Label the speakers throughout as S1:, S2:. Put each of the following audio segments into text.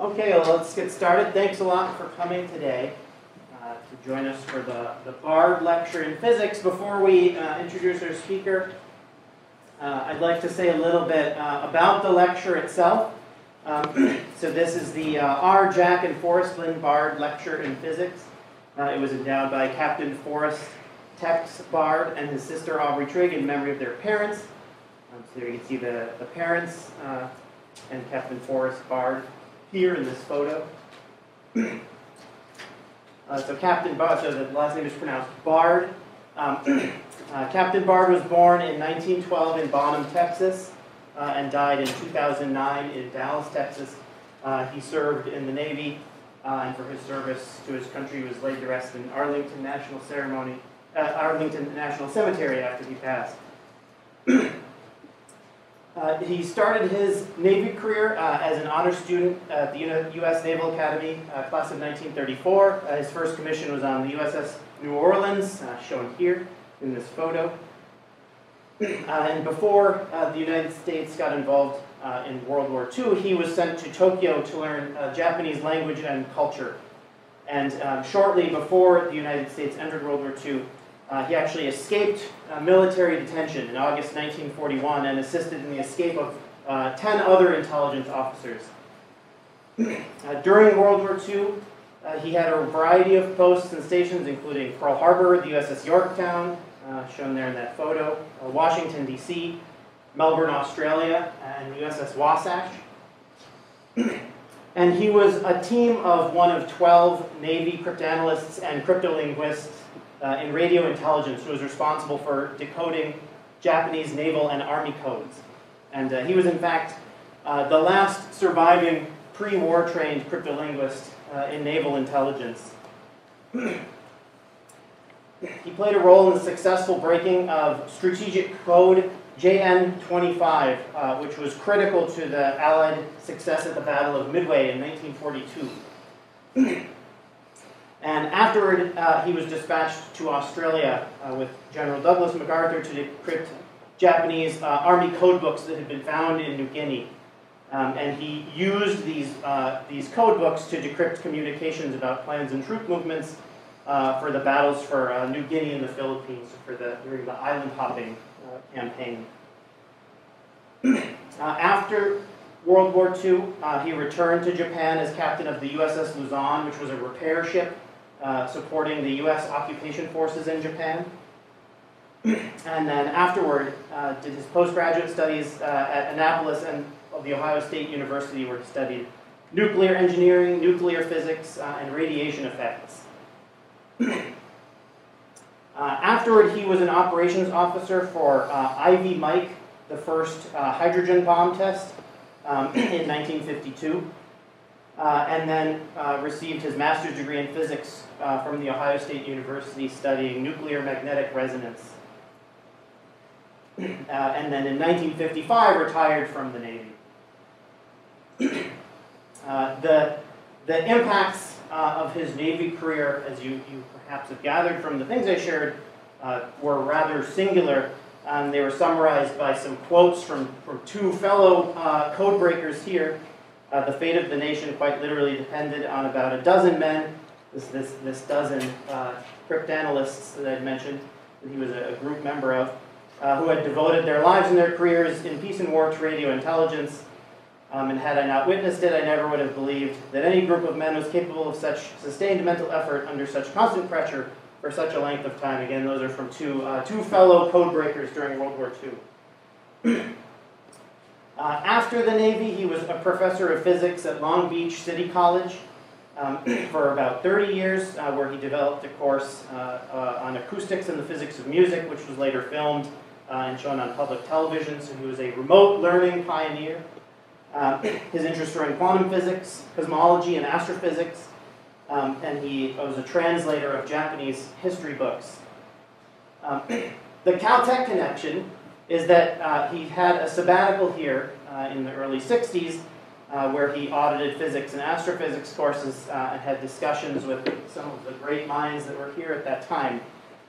S1: Okay, well, let's get started. Thanks a lot for coming today uh, to join us for the, the Bard Lecture in Physics. Before we uh, introduce our speaker, uh, I'd like to say a little bit uh, about the lecture itself. Um, so this is the uh, R. Jack and Forrest Lynn Bard Lecture in Physics. Uh, it was endowed by Captain Forrest Tex Bard and his sister Aubrey Trigg in memory of their parents. Um, so there you can see the, the parents and Captain Forrest Bard here in this photo. uh, so Captain Bard, so the last name is pronounced Bard. Um, uh, Captain Bard was born in 1912 in Bonham, Texas, uh, and died in 2009 in Dallas, Texas. Uh, he served in the Navy, uh, and for his service to his country he was laid to rest in Arlington National Ceremony, uh, Arlington National Cemetery after he passed. Uh, he started his Navy career uh, as an honor student at the U.S. Naval Academy, uh, class of 1934. Uh, his first commission was on the USS New Orleans, uh, shown here in this photo. Uh, and before the United States got involved in World War II, he was sent to Tokyo to learn Japanese language and culture. And um, shortly before the United States entered World War II, uh, he actually escaped uh, military detention in August 1941 and assisted in the escape of uh, 10 other intelligence officers. Uh, during World War II, uh, he had a variety of posts and stations, including Pearl Harbor, the USS Yorktown, uh, shown there in that photo, Washington, D.C., Melbourne, Australia, and the USS Wasatch. and he was a team of one of 12 Navy cryptanalysts and cryptolinguists uh, in radio intelligence who was responsible for decoding Japanese naval and army codes. And uh, he was, in fact, uh, the last surviving pre-war trained cryptolinguist uh, in naval intelligence. he played a role in the successful breaking of strategic code JN-25, uh, which was critical to the Allied success at the Battle of Midway in 1942. And afterward, uh, he was dispatched to Australia uh, with General Douglas MacArthur to decrypt Japanese uh, army code books that had been found in New Guinea. Um, and he used these, uh, these code books to decrypt communications about plans and troop movements uh, for the battles for uh, New Guinea and the Philippines for the, during the island hopping campaign. after World War II, he returned to Japan as captain of the USS Luzon, which was a repair ship uh, supporting the U.S. occupation forces in Japan. and then afterward, uh, did his postgraduate studies uh, at Annapolis and of the Ohio State University, where he studied nuclear engineering, nuclear physics, uh, and radiation effects. Afterward, he was an operations officer for Ivy Mike, the first hydrogen bomb test um, in 1952 uh, and then uh, received his master's degree in physics uh, from The Ohio State University studying nuclear magnetic resonance. Uh, and then in 1955 retired from the Navy. Uh, the, the impacts uh, of his Navy career, as you, you perhaps have gathered from the things I shared, were rather singular. Um, they were summarized by some quotes from, from two fellow code breakers here. Uh, the fate of the nation quite literally depended on about a dozen men, this, this, this dozen uh, cryptanalysts that I'd mentioned, that he was a, a group member of, uh, who had devoted their lives and their careers in peace and war to radio intelligence. Um, and had I not witnessed it, I never would have believed that any group of men was capable of such sustained mental effort under such constant pressure for such a length of time. Again, those are from two, uh, two fellow code breakers during World War II. After the Navy, he was a professor of physics at Long Beach City College um, for about 30 years, uh, where he developed a course uh, uh, on acoustics and the physics of music, which was later filmed uh, and shown on public television. So he was a remote learning pioneer. Um, his interests were in quantum physics, cosmology, and astrophysics, um, and he was a translator of Japanese history books. Um, the Caltech connection is that uh, he had a sabbatical here uh, in the early 60s uh, where he audited physics and astrophysics courses uh, and had discussions with some of the great minds that were here at that time.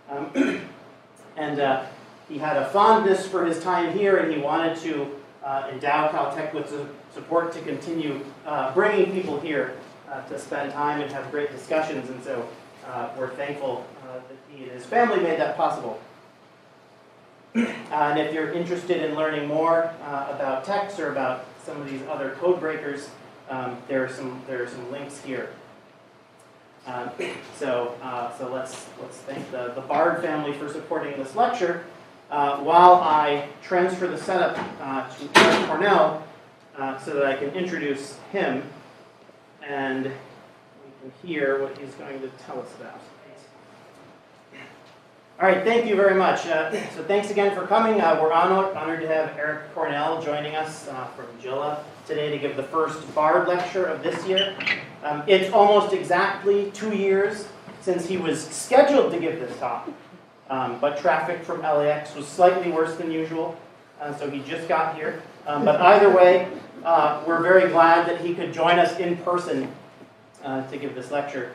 S1: Um, and uh, he had a fondness for his time here and he wanted to uh, endow Caltech with support to continue uh, bringing people here to spend time and have great discussions. And so we're thankful that he and his family made that possible. Uh, and if you're interested in learning more uh, about Tex or about some of these other code breakers, um, there are some there are some links here. Um, so uh, so let's let's thank the, the Bard family for supporting this lecture. Uh, while I transfer the setup uh, to Eric Cornell, uh, so that I can introduce him, and we can hear what he's going to tell us about. All right, thank you very much. Uh, so thanks again for coming. Uh, we're honored, honored to have Eric Cornell joining us uh, from JILA today to give the first BARD lecture of this year. Um, it's almost exactly two years since he was scheduled to give this talk, um, but traffic from LAX was slightly worse than usual, uh, so he just got here. Um, but either way, uh, we're very glad that he could join us in person uh, to give this lecture.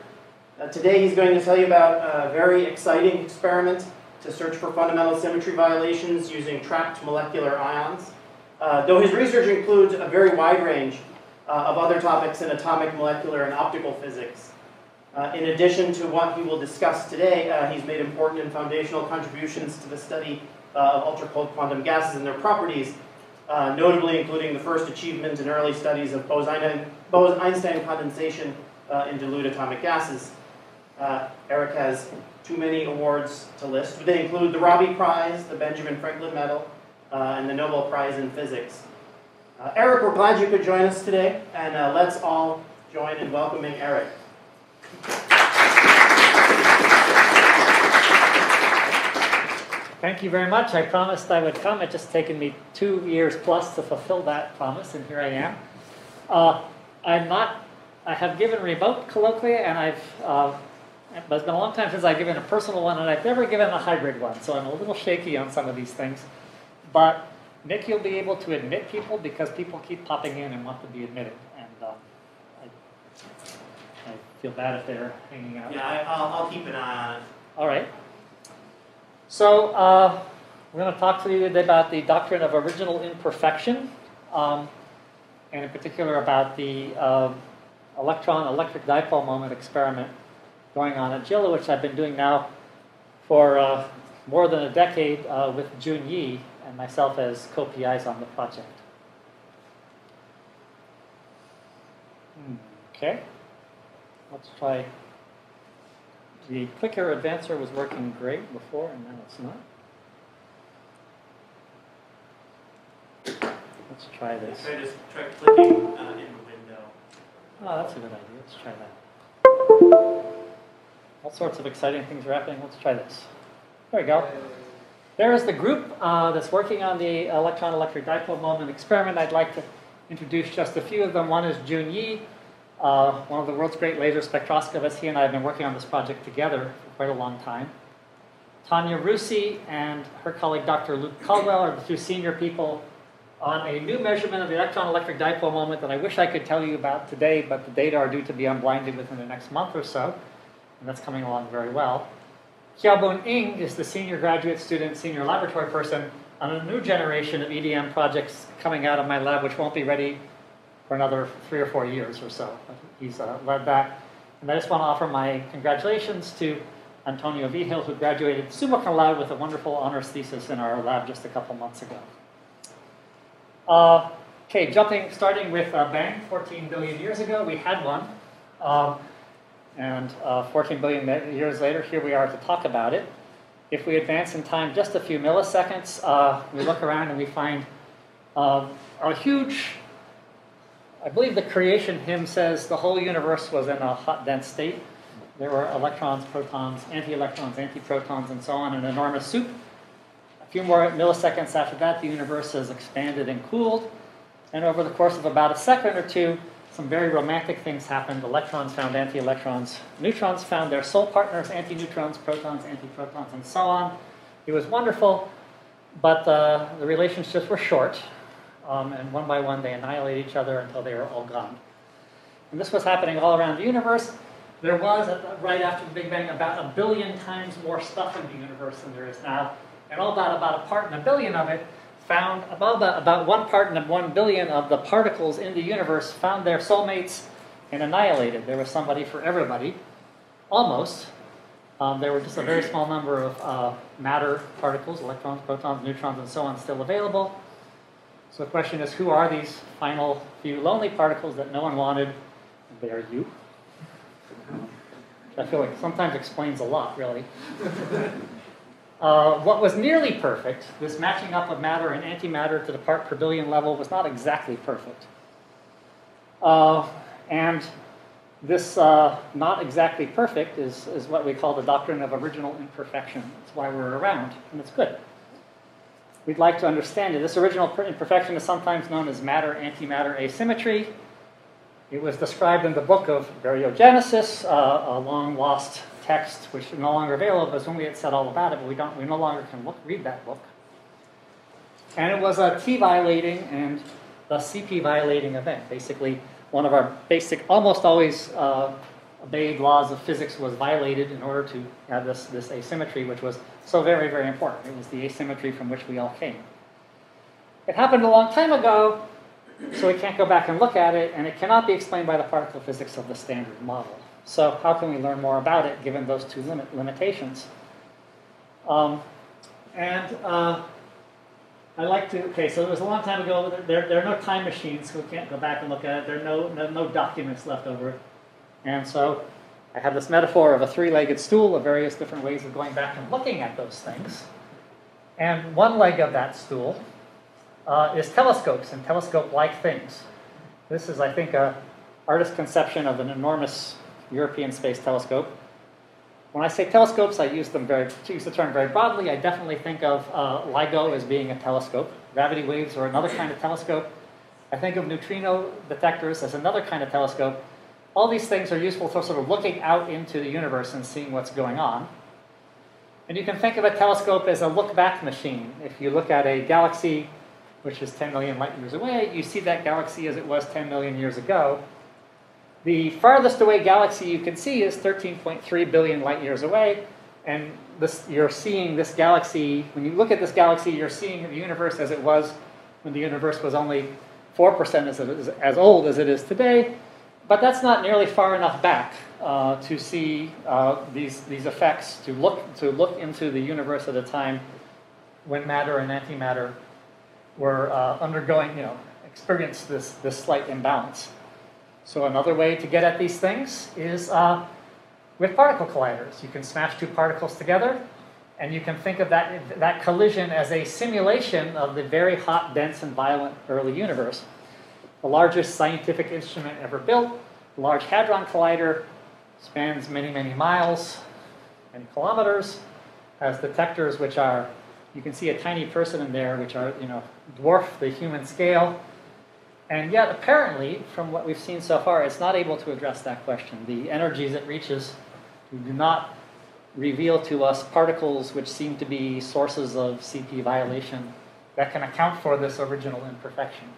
S1: Uh, today he's going to tell you about a very exciting experiment to search for fundamental symmetry violations using trapped molecular ions. Uh, though his research includes a very wide range uh, of other topics in atomic, molecular, and optical physics. Uh, in addition to what he will discuss today, uh, he's made important and foundational contributions to the study uh, of ultra-cold quantum gases and their properties, notably including the first achievement in early studies of Bose-Einstein condensation in dilute atomic gases. Uh, Eric has too many awards to list. but They include the Rabi Prize, the Benjamin Franklin Medal, uh, and the Nobel Prize in Physics. Uh, Eric, we're glad you could join us today, and uh, let's all join in welcoming Eric.
S2: Thank you very much. I promised I would come. It's just taken me two years plus to fulfill that promise, and here I am. Uh, I'm not, I have given remote colloquia, and I've uh, but it's been a long time since I've given a personal one, and I've never given a hybrid one, so I'm a little shaky on some of these things. But Nick, you'll be able to admit people because people keep popping in and want to be admitted, and um, I, I, feel bad if they're hanging out.
S1: Yeah, I, will keep an eye on it.
S2: All right. So uh, we're going to talk to you today about the doctrine of original imperfection, um, and in particular about the uh, electron electric dipole moment experiment going on at JILA, which I've been doing now for uh, more than a decade uh, with Jun Ye and myself as co-PIs on the project. Okay, let's try. The clicker advancer was working great before, and now it's not. Let's try this.
S1: I just try clicking uh, in the window.
S2: Oh, that's a good idea. Let's try that. All sorts of exciting things are happening. Let's try this. There we go. There is the group uh, that's working on the electron-electric dipole moment experiment. I'd like to introduce just a few of them. One is Jun Ye, uh, one of the world's great laser spectroscopists. He and I have been working on this project together for quite a long time. Tanya Roussy and her colleague Dr. Luke Caldwell are the two senior people on a new measurement of the electron-electric dipole moment that I wish I could tell you about today, but the data are due to be unblinded within the next month or so and that's coming along very well. Kia Boon Ng is the senior graduate student, senior laboratory person on a new generation of EDM projects coming out of my lab, which won't be ready for another three or four years or so. He's uh, led that. And I just want to offer my congratulations to Antonio Vigil, who graduated summa cum laude with a wonderful honors thesis in our lab just a couple months ago. Uh, okay, jumping, starting with uh, Bang, 14 billion years ago, we had one. Um, and uh, 14 billion years later, here we are to talk about it. If we advance in time just a few milliseconds, uh, we look around and we find uh, a huge, I believe the creation hymn says the whole universe was in a hot, dense state. There were electrons, protons, anti-electrons, anti-protons, and so on, an enormous soup. A few more milliseconds after that, the universe has expanded and cooled. And over the course of about a second or two, some very romantic things happened. Electrons found anti-electrons. Neutrons found their soul partners, anti-neutrons, protons, anti-protons, and so on. It was wonderful, but uh, the relationships were short. Um, and one by one, they annihilate each other until they were all gone. And this was happening all around the universe. There was, right after the Big Bang, about a billion times more stuff in the universe than there is now. And all that, about a part in a billion of it, found about, the, about one part in one billion of the particles in the universe found their soulmates and annihilated. There was somebody for everybody, almost. Um, there were just a very small number of uh, matter particles, electrons, protons, neutrons, and so on, still available. So the question is, who are these final few lonely particles that no one wanted? They are you. I feel like sometimes explains a lot, really. Uh, what was nearly perfect, this matching up of matter and antimatter to the part per billion level, was not exactly perfect. Uh, and this uh, not exactly perfect is, is what we call the doctrine of original imperfection. That's why we're around, and it's good. We'd like to understand it. This original imperfection is sometimes known as matter-antimatter asymmetry. It was described in the book of Baryogenesis, uh, a long-lost text which is no longer available because when we had said all about it, but we, don't, we no longer can look, read that book. And it was a T-violating and the CP-violating event. Basically, one of our basic, almost always uh, obeyed laws of physics was violated in order to have this, this asymmetry, which was so very, very important. It was the asymmetry from which we all came. It happened a long time ago, so we can't go back and look at it, and it cannot be explained by the particle physics of the standard model. So how can we learn more about it given those two limit limitations? Um, and uh, I like to, okay, so it was a long time ago. There, there are no time machines, so we can't go back and look at it. There are no, no, no documents left over. And so I have this metaphor of a three-legged stool of various different ways of going back and looking at those things. And one leg of that stool uh, is telescopes and telescope-like things. This is, I think, a artist's conception of an enormous European Space Telescope. When I say telescopes, I use them very use the term very broadly. I definitely think of uh, LIGO as being a telescope. Gravity waves are another kind of telescope. I think of neutrino detectors as another kind of telescope. All these things are useful for sort of looking out into the universe and seeing what's going on. And you can think of a telescope as a look-back machine. If you look at a galaxy which is 10 million light years away, you see that galaxy as it was 10 million years ago. The farthest away galaxy you can see is 13.3 billion light years away, and this, you're seeing this galaxy, when you look at this galaxy, you're seeing the universe as it was when the universe was only 4% as, as, old as it is today, but that's not nearly far enough back uh, to see uh, these, these effects, to look, to look into the universe at a time when matter and antimatter were uh, undergoing, you know, experienced this, this slight imbalance. So another way to get at these things is uh, with particle colliders. You can smash two particles together, and you can think of that, that collision as a simulation of the very hot, dense, and violent early universe. The largest scientific instrument ever built, the Large Hadron Collider, spans many, many miles, many kilometers, has detectors which are, you can see a tiny person in there, which are, you know, dwarf the human scale. And yet, apparently, from what we've seen so far, it's not able to address that question. The energies it reaches do not reveal to us particles which seem to be sources of CP violation that can account for this original imperfection.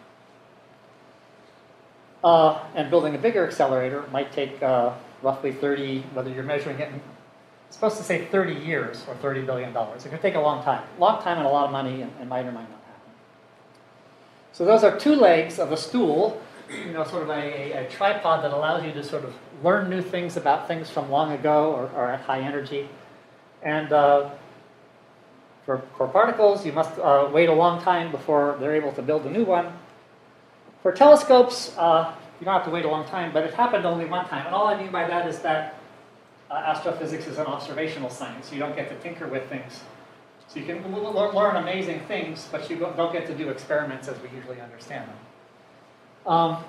S2: Uh, and building a bigger accelerator might take uh, roughly 30, whether you're measuring it, in, it's supposed to say 30 years or $30 billion. It could take a long time. A long time and a lot of money might or might not. So those are two legs of a stool, you know, sort of a, a, tripod that allows you to sort of learn new things about things from long ago or, or at high energy. And uh, for, for particles, you must uh, wait a long time before they're able to build a new one. For telescopes, uh, you don't have to wait a long time, but it happened only one time. And all I mean by that is that uh, astrophysics is an observational science. You don't get to tinker with things so you can learn amazing things, but you don't get to do experiments as we usually understand them. Um,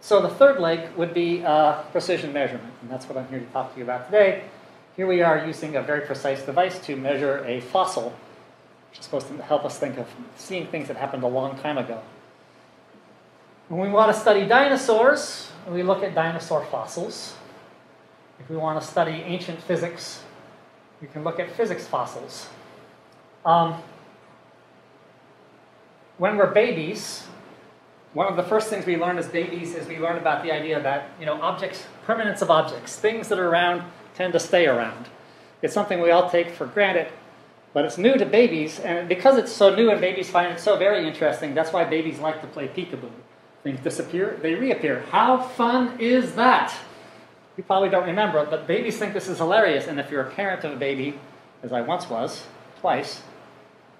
S2: so the third leg would be uh, precision measurement, and that's what I'm here to talk to you about today. Here we are using a very precise device to measure a fossil, which is supposed to help us think of seeing things that happened a long time ago. When we want to study dinosaurs, we look at dinosaur fossils. If we want to study ancient physics, we can look at physics fossils. Um, when we're babies, one of the first things we learn as babies is we learn about the idea that you know objects, permanence of objects, things that are around tend to stay around. It's something we all take for granted, But it's new to babies, and because it's so new and babies find it so very interesting, that's why babies like to play peekaboo. Things disappear, they reappear. How fun is that? You probably don't remember but babies think this is hilarious, and if you're a parent of a baby, as I once was, twice,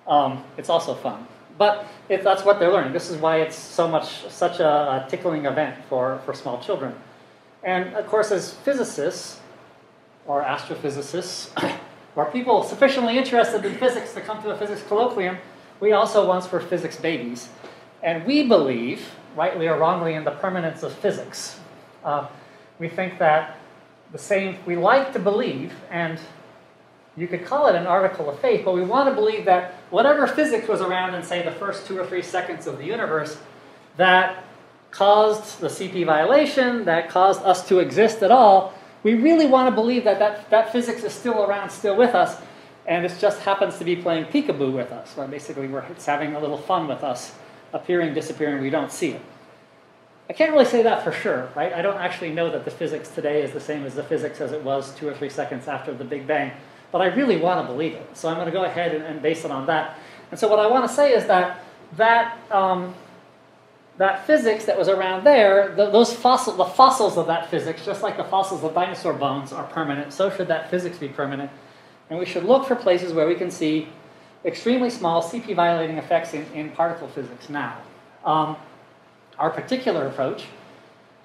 S2: um, it's also fun. But if that's what they're learning. This is why it's so much such a, a tickling event for, for small children. And of course, as physicists or astrophysicists, or people sufficiently interested in physics to come to a physics colloquium, we also once were physics babies. And we believe, rightly or wrongly, in the permanence of physics. Uh, we think that the same, we like to believe, and you could call it an article of faith, but we want to believe that whatever physics was around in, say, the first two or three seconds of the universe that caused the CP violation, that caused us to exist at all, we really want to believe that that, that physics is still around, still with us, and it just happens to be playing peekaboo with us. Basically, we're, it's having a little fun with us, appearing, disappearing, we don't see it. I can't really say that for sure, right? I don't actually know that the physics today is the same as the physics as it was two or three seconds after the Big Bang but I really want to believe it. So I'm going to go ahead and, and, base it on that. And so what I want to say is that that um, that physics that was around there, the, those fossil, the fossils of that physics, just like the fossils of dinosaur bones are permanent, so should that physics be permanent. And we should look for places where we can see extremely small CP violating effects in, in particle physics now. Um, our particular approach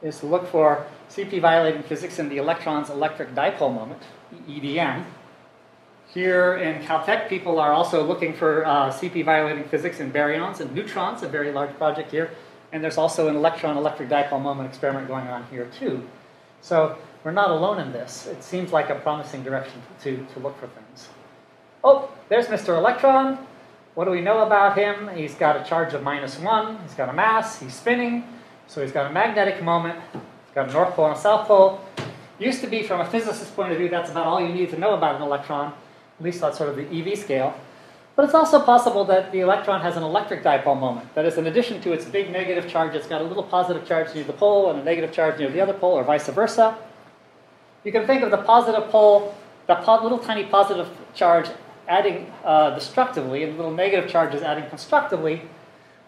S2: is to look for CP violating physics in the electron's electric dipole moment, EDM, here in Caltech, people are also looking for uh, CP violating physics in baryons and neutrons, a very large project here. And there's also an electron electric dipole moment experiment going on here too. So we're not alone in this. It seems like a promising direction to, to look for things. Oh, there's Mr. Electron. What do we know about him? He's got a charge of minus one. He's got a mass. He's spinning. So he's got a magnetic moment. He's got a north pole and a south pole. Used to be, from a physicist's point of view, that's about all you need to know about an electron at least that's sort of the EV scale. But it's also possible that the electron has an electric dipole moment. That is, in addition to its big negative charge, it's got a little positive charge near the pole and a negative charge near the other pole, or vice versa. You can think of the positive pole, the little tiny positive charge adding uh, destructively, and the little negative charges adding constructively.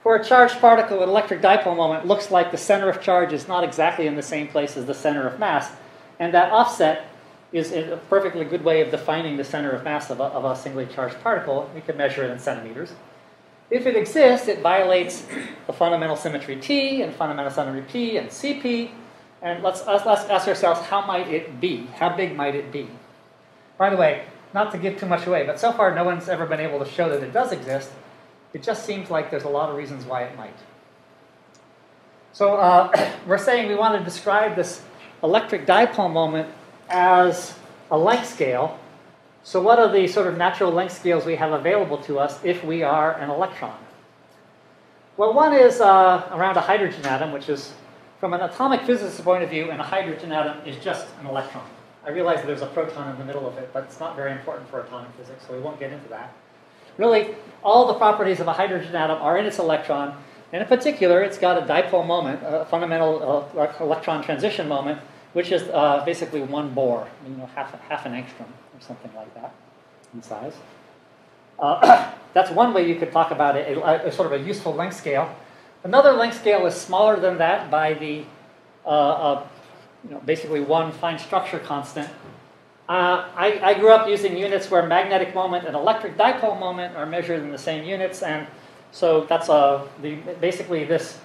S2: For a charged particle, an electric dipole moment looks like the center of charge is not exactly in the same place as the center of mass, and that offset is a perfectly good way of defining the center of mass of a, of a singly charged particle. We can measure it in centimeters. If it exists, it violates the fundamental symmetry T and fundamental symmetry P and CP. And let's, let's ask ourselves, how might it be? How big might it be? By the way, not to give too much away, but so far no one's ever been able to show that it does exist. It just seems like there's a lot of reasons why it might. So uh, we're saying we want to describe this electric dipole moment as a length scale. So what are the sort of natural length scales we have available to us if we are an electron? Well, one is uh, around a hydrogen atom, which is, from an atomic physicist point of view, and a hydrogen atom is just an electron. I realize there's a proton in the middle of it, but it's not very important for atomic physics, so we won't get into that. Really, all the properties of a hydrogen atom are in its electron, and in particular, it's got a dipole moment, a fundamental uh, electron transition moment, which is uh, basically one Bohr, you know, half, half an angstrom or something like that in size. Uh, that's one way you could talk about it, a, a, sort of a useful length scale. Another length scale is smaller than that by the, uh, uh you know, basically one fine structure constant. Uh, I, I, grew up using units where magnetic moment and electric dipole moment are measured in the same units, and so that's uh, the, basically this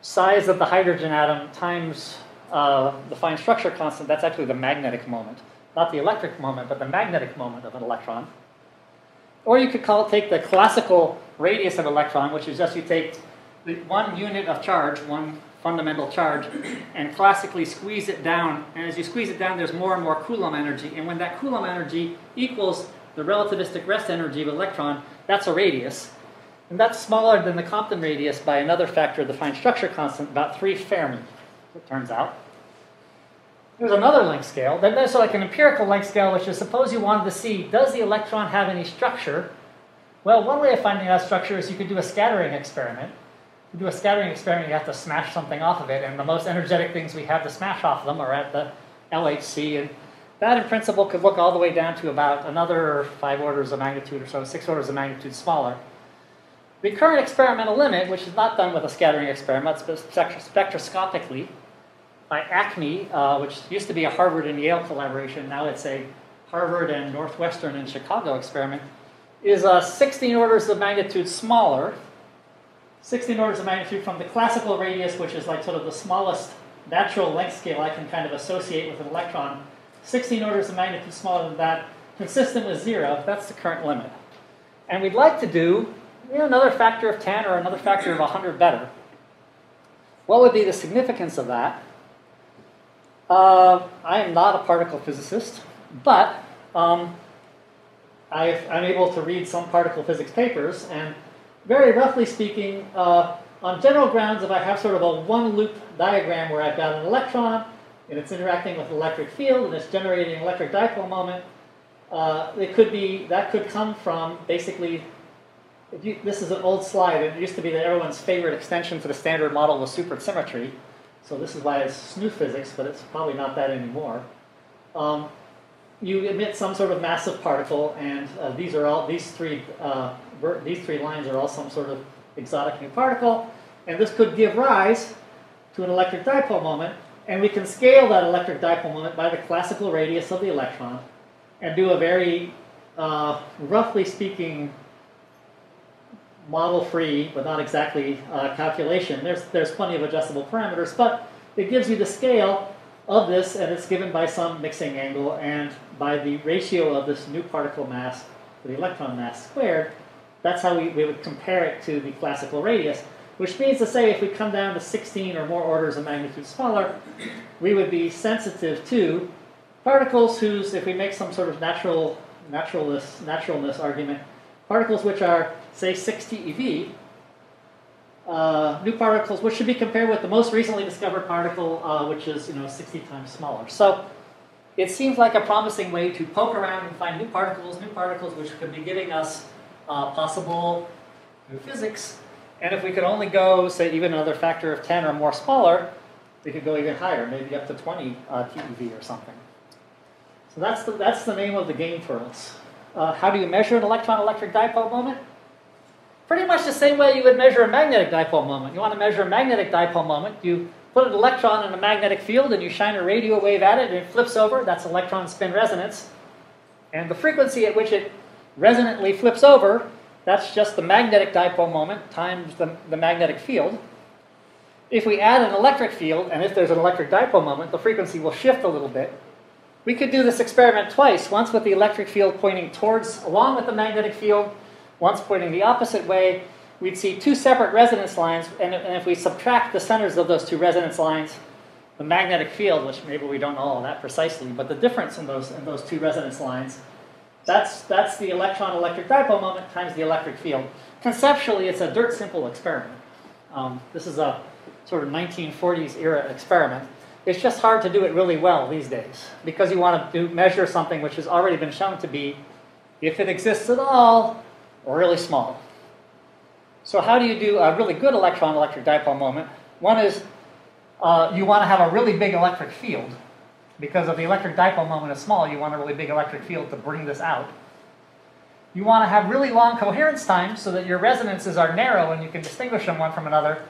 S2: size of the hydrogen atom times uh, the fine structure constant, that's actually the magnetic moment. Not the electric moment, but the magnetic moment of an electron. Or you could call, take the classical radius of an electron, which is just you take the one unit of charge, one fundamental charge, and classically squeeze it down. And as you squeeze it down, there's more and more Coulomb energy. And when that Coulomb energy equals the relativistic rest energy of an electron, that's a radius. And that's smaller than the Compton radius by another factor of the fine structure constant, about 3 Fermi it turns out. There's another length scale. There's like an empirical length scale, which is suppose you wanted to see, does the electron have any structure? Well, one way of finding out structure is you could do a scattering experiment. To do a scattering experiment, you have to smash something off of it, and the most energetic things we have to smash off of them are at the LHC and that in principle could look all the way down to about another five orders of magnitude or so, six orders of magnitude smaller. The current experimental limit, which is not done with a scattering experiment, but spectroscopically, by ACME, uh, which used to be a Harvard and Yale collaboration, now it's a Harvard and Northwestern and Chicago experiment, is uh, 16 orders of magnitude smaller. 16 orders of magnitude from the classical radius, which is like sort of the smallest natural length scale I can kind of associate with an electron. 16 orders of magnitude smaller than that, consistent with zero, that's the current limit. And we'd like to do you know, another factor of 10 or another factor of 100 better. What would be the significance of that? Uh, I am not a particle physicist, but um, i am able to read some particle physics papers, and very roughly speaking, uh, on general grounds, if I have sort of a one-loop diagram where I've got an electron, and it's interacting with an electric field, and it's generating an electric dipole moment, uh, it could be, that could come from basically, you, this is an old slide, it used to be that everyone's favorite extension for the standard model was supersymmetry, so this is why it's SNU physics, but it's probably not that anymore. Um, you emit some sort of massive particle, and uh, these are all these three uh, these three lines are all some sort of exotic new particle, and this could give rise to an electric dipole moment, and we can scale that electric dipole moment by the classical radius of the electron, and do a very uh, roughly speaking model-free, but not exactly uh, calculation. There's there's plenty of adjustable parameters, but it gives you the scale of this, and it's given by some mixing angle and by the ratio of this new particle mass to the electron mass squared. That's how we, we would compare it to the classical radius, which means to say if we come down to 16 or more orders of magnitude smaller, we would be sensitive to particles whose, if we make some sort of natural naturalness, naturalness argument, particles which are, say, 60 eV, uh, new particles, which should be compared with the most recently discovered particle, uh, which is you know 60 times smaller. So it seems like a promising way to poke around and find new particles, new particles which could be giving us uh, possible new physics. And if we could only go, say, even another factor of 10 or more smaller, we could go even higher, maybe up to 20 uh, TeV or something. So that's the, that's the name of the game for us. Uh, how do you measure an electron-electric dipole moment? Pretty much the same way you would measure a magnetic dipole moment. You want to measure a magnetic dipole moment, you put an electron in a magnetic field and you shine a radio wave at it and it flips over. That's electron spin resonance. And the frequency at which it resonantly flips over, that's just the magnetic dipole moment times the, the magnetic field. If we add an electric field, and if there's an electric dipole moment, the frequency will shift a little bit. We could do this experiment twice, once with the electric field pointing towards, along with the magnetic field, once pointing the opposite way, we'd see two separate resonance lines, and, if we subtract the centers of those two resonance lines, the magnetic field, which maybe we don't know all that precisely, but the difference in those, in those two resonance lines, that's, that's the electron-electric dipole moment times the electric field. Conceptually, it's a dirt simple experiment. Um, this is a sort of 1940s era experiment. It's just hard to do it really well these days because you want to do, measure something which has already been shown to be, if it exists at all, really small. So how do you do a really good electron-electric dipole moment? One is uh, you want to have a really big electric field. Because if the electric dipole moment is small, you want a really big electric field to bring this out. You want to have really long coherence times so that your resonances are narrow and you can distinguish them one from another.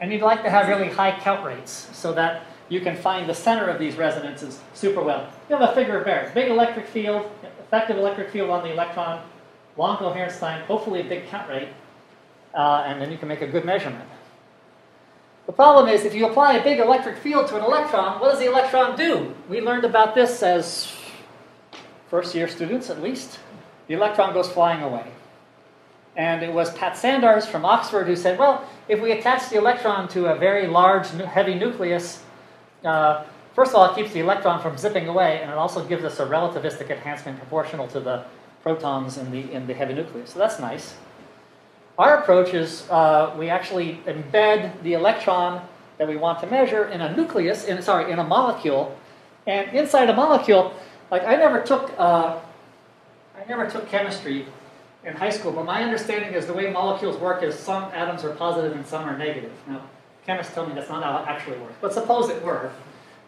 S2: And you'd like to have really high count rates so that you can find the center of these resonances super well. You have a figure of merit. Big electric field, effective electric field on the electron, long coherence time, hopefully a big count rate, uh, and then you can make a good measurement. The problem is if you apply a big electric field to an electron, what does the electron do? We learned about this as first year students at least. The electron goes flying away. And it was Pat Sandars from Oxford who said, well, if we attach the electron to a very large, heavy nucleus, uh, first of all, it keeps the electron from zipping away, and it also gives us a relativistic enhancement proportional to the protons in the, in the heavy nucleus. So that's nice. Our approach is uh, we actually embed the electron that we want to measure in a nucleus, in, sorry, in a molecule. And inside a molecule, like I never took, uh, I never took chemistry in high school, but my understanding is the way molecules work is some atoms are positive and some are negative. Now, chemists tell me that's not how it actually works, but suppose it were.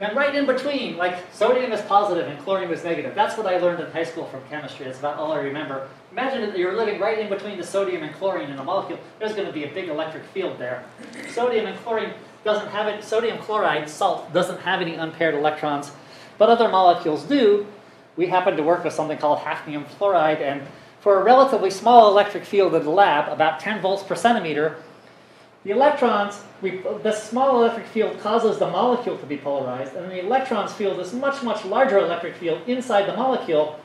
S2: And right in between, like sodium is positive and chlorine is negative. That's what I learned in high school from chemistry. That's about all I remember. Imagine that you're living right in between the sodium and chlorine in a molecule. There's going to be a big electric field there. Sodium and chlorine doesn't have it. Sodium chloride, salt, doesn't have any unpaired electrons, but other molecules do. We happen to work with something called hafnium fluoride, and for a relatively small electric field in the lab, about 10 volts per centimeter, the electrons, we, this small electric field causes the molecule to be polarized, and the electrons feel this much, much larger electric field inside the molecule.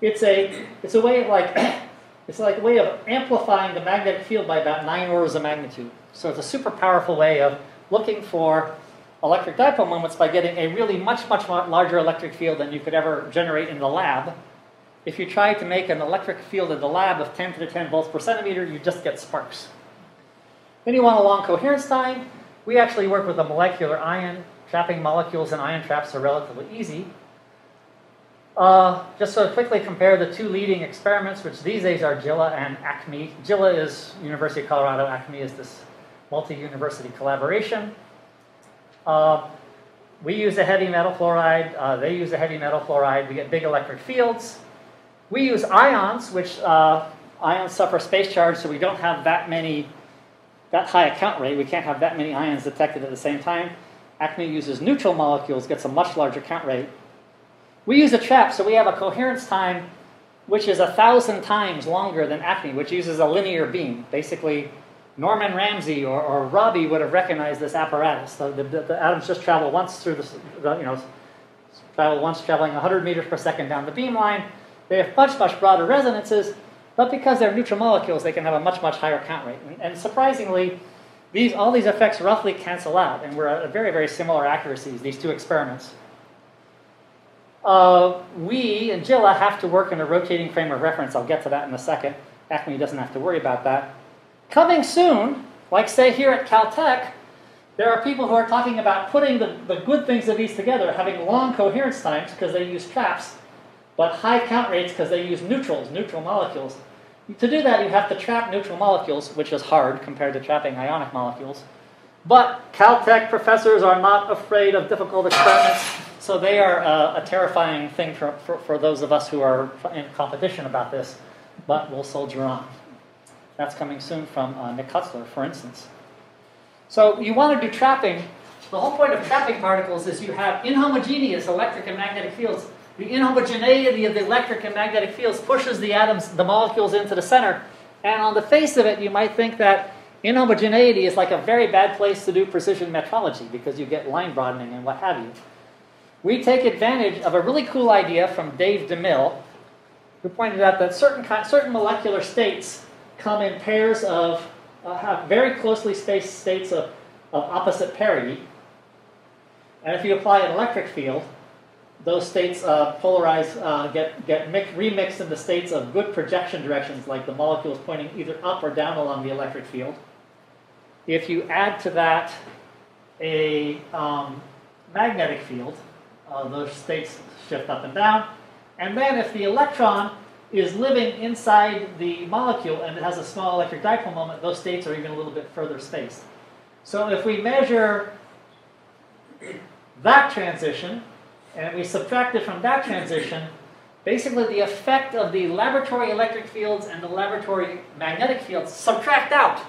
S2: It's a, it's a way of like, it's like a way of amplifying the magnetic field by about nine orders of magnitude. So it's a super powerful way of looking for electric dipole moments by getting a really much, much larger electric field than you could ever generate in the lab. If you try to make an electric field in the lab of 10 to the 10 volts per centimeter, you just get sparks. Then you want a long coherence time. We actually work with a molecular ion. Trapping molecules in ion traps are relatively easy. Uh, just to quickly compare the two leading experiments, which these days are JILA and ACME. JILA is University of Colorado, ACME is this multi-university collaboration. Uh, we use a heavy metal fluoride, uh, they use a heavy metal fluoride, we get big electric fields. We use ions, which uh, ions suffer space charge, so we don't have that many that high a count rate, we can't have that many ions detected at the same time. ACME uses neutral molecules, gets a much larger count rate. We use a trap, so we have a coherence time which is a thousand times longer than ACME, which uses a linear beam. Basically, Norman Ramsey or, or Rabi would have recognized this apparatus. The, the, the atoms just travel once through the, you know, travel once traveling 100 meters per second down the beam line. They have much, much broader resonances, but because they're neutral molecules, they can have a much, much higher count rate. And, surprisingly, these, all these effects roughly cancel out, and we're at very, very similar accuracies, these two experiments. Uh, we and JILA have to work in a rotating frame of reference. I'll get to that in a second. ACME doesn't have to worry about that. Coming soon, like say here at Caltech, there are people who are talking about putting the, the good things of these together, having long coherence times because they use traps, but high count rates because they use neutrals, neutral molecules. To do that, you have to trap neutral molecules, which is hard compared to trapping ionic molecules. But Caltech professors are not afraid of difficult experiments, so they are uh, a terrifying thing for, for, for, those of us who are in competition about this, but we'll soldier on. That's coming soon from uh, Nick Hutzler, for instance. So you want to do trapping. The whole point of trapping particles is you have inhomogeneous electric and magnetic fields the inhomogeneity of the electric and magnetic fields pushes the atoms, the molecules into the center. And on the face of it, you might think that inhomogeneity is like a very bad place to do precision metrology because you get line broadening and what have you. We take advantage of a really cool idea from Dave DeMille, who pointed out that certain, certain molecular states come in pairs of, uh, have very closely spaced states of, of opposite parity. And if you apply an electric field, those states uh, polarize, uh, get, get mix, remixed into states of good projection directions, like the molecules pointing either up or down along the electric field. If you add to that a um, magnetic field, uh, those states shift up and down. And then if the electron is living inside the molecule and it has a small electric dipole moment, those states are even a little bit further spaced. So if we measure that transition, and we subtracted from that transition basically the effect of the laboratory electric fields and the laboratory magnetic fields subtract out.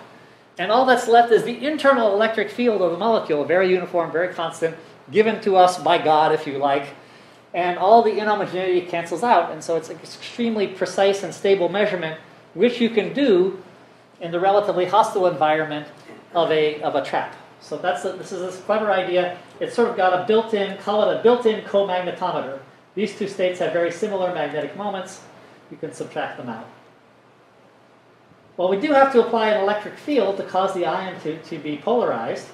S2: And all that's left is the internal electric field of the molecule, very uniform, very constant, given to us by God, if you like. And all the inhomogeneity cancels out. And so it's an extremely precise and stable measurement, which you can do in the relatively hostile environment of a, of a trap. So that's a, this is a clever idea. It's sort of got a built-in, call it a built-in co-magnetometer. These two states have very similar magnetic moments. You can subtract them out. Well, we do have to apply an electric field to cause the ion to, to be polarized.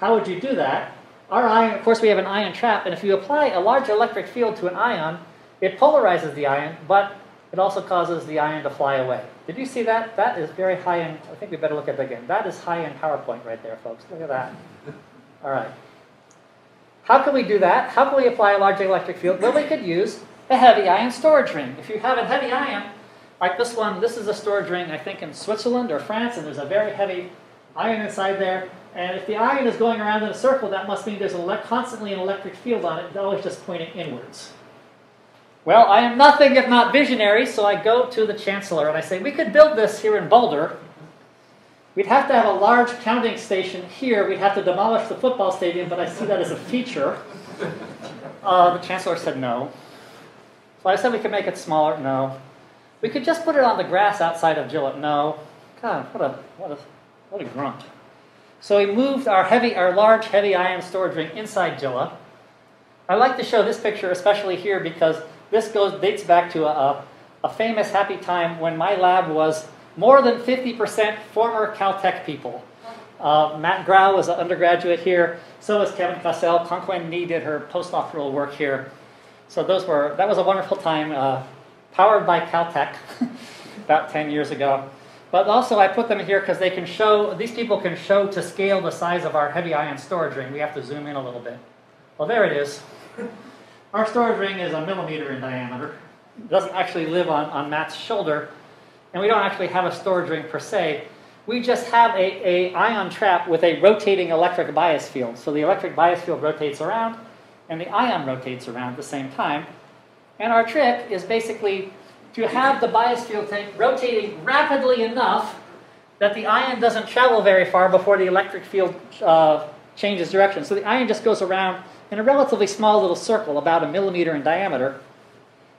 S2: How would you do that? Our ion, of course, we have an ion trap, and if you apply a large electric field to an ion, it polarizes the ion, but it also causes the ion to fly away. Did you see that? That is very high in, I think we better look at that again. That is high in PowerPoint right there, folks. Look at that. All right. How can we do that? How can we apply a large electric field? Well, we could use a heavy ion storage ring. If you have a heavy ion, like this one, this is a storage ring, I think, in Switzerland or France, and there's a very heavy ion inside there. And if the ion is going around in a circle, that must mean there's elect- constantly an electric field on it, always just pointing inwards. Well, I am nothing if not visionary, so I go to the chancellor and I say, we could build this here in Boulder. We'd have to have a large counting station here. We'd have to demolish the football stadium, but I see that as a feature. Uh, the chancellor said no. So I said we could make it smaller. No. We could just put it on the grass outside of JILA. No. God, what a what a what a grunt. So we moved our heavy, our large heavy ion storage ring inside JILA. I like to show this picture, especially here, because this goes dates back to a, a famous happy time when my lab was more than 50% former Caltech people. Uh, Matt Grau was an undergraduate here. So was Kevin Cossel. Conquan Nee did her postdoctoral work here. So those were that was a wonderful time, uh, powered by Caltech, about 10 years ago. But also I put them here because they can show these people can show to scale the size of our heavy ion storage ring. We have to zoom in a little bit. Well, there it is. Our storage ring is a millimeter in diameter. It doesn't actually live on, on Matt's shoulder, and we don't actually have a storage ring per se. We just have a, a ion trap with a rotating electric bias field. So the electric bias field rotates around, and the ion rotates around at the same time. And our trick is basically to have the bias field tank rotating rapidly enough that the ion doesn't travel very far before the electric field uh, changes direction. So the ion just goes around in a relatively small little circle, about a millimeter in diameter.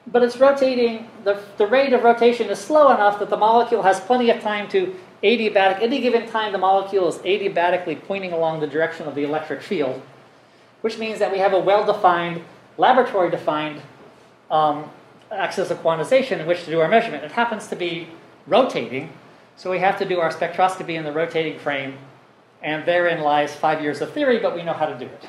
S2: But it's rotating, the, the rate of rotation is slow enough that the molecule has plenty of time to adiabatic. Any given time, the molecule is adiabatically pointing along the direction of the electric field, which means that we have a well defined, laboratory defined um, axis of quantization in which to do our measurement. It happens to be rotating, so we have to do our spectroscopy in the rotating frame, and therein lies five years of theory, but we know how to do it.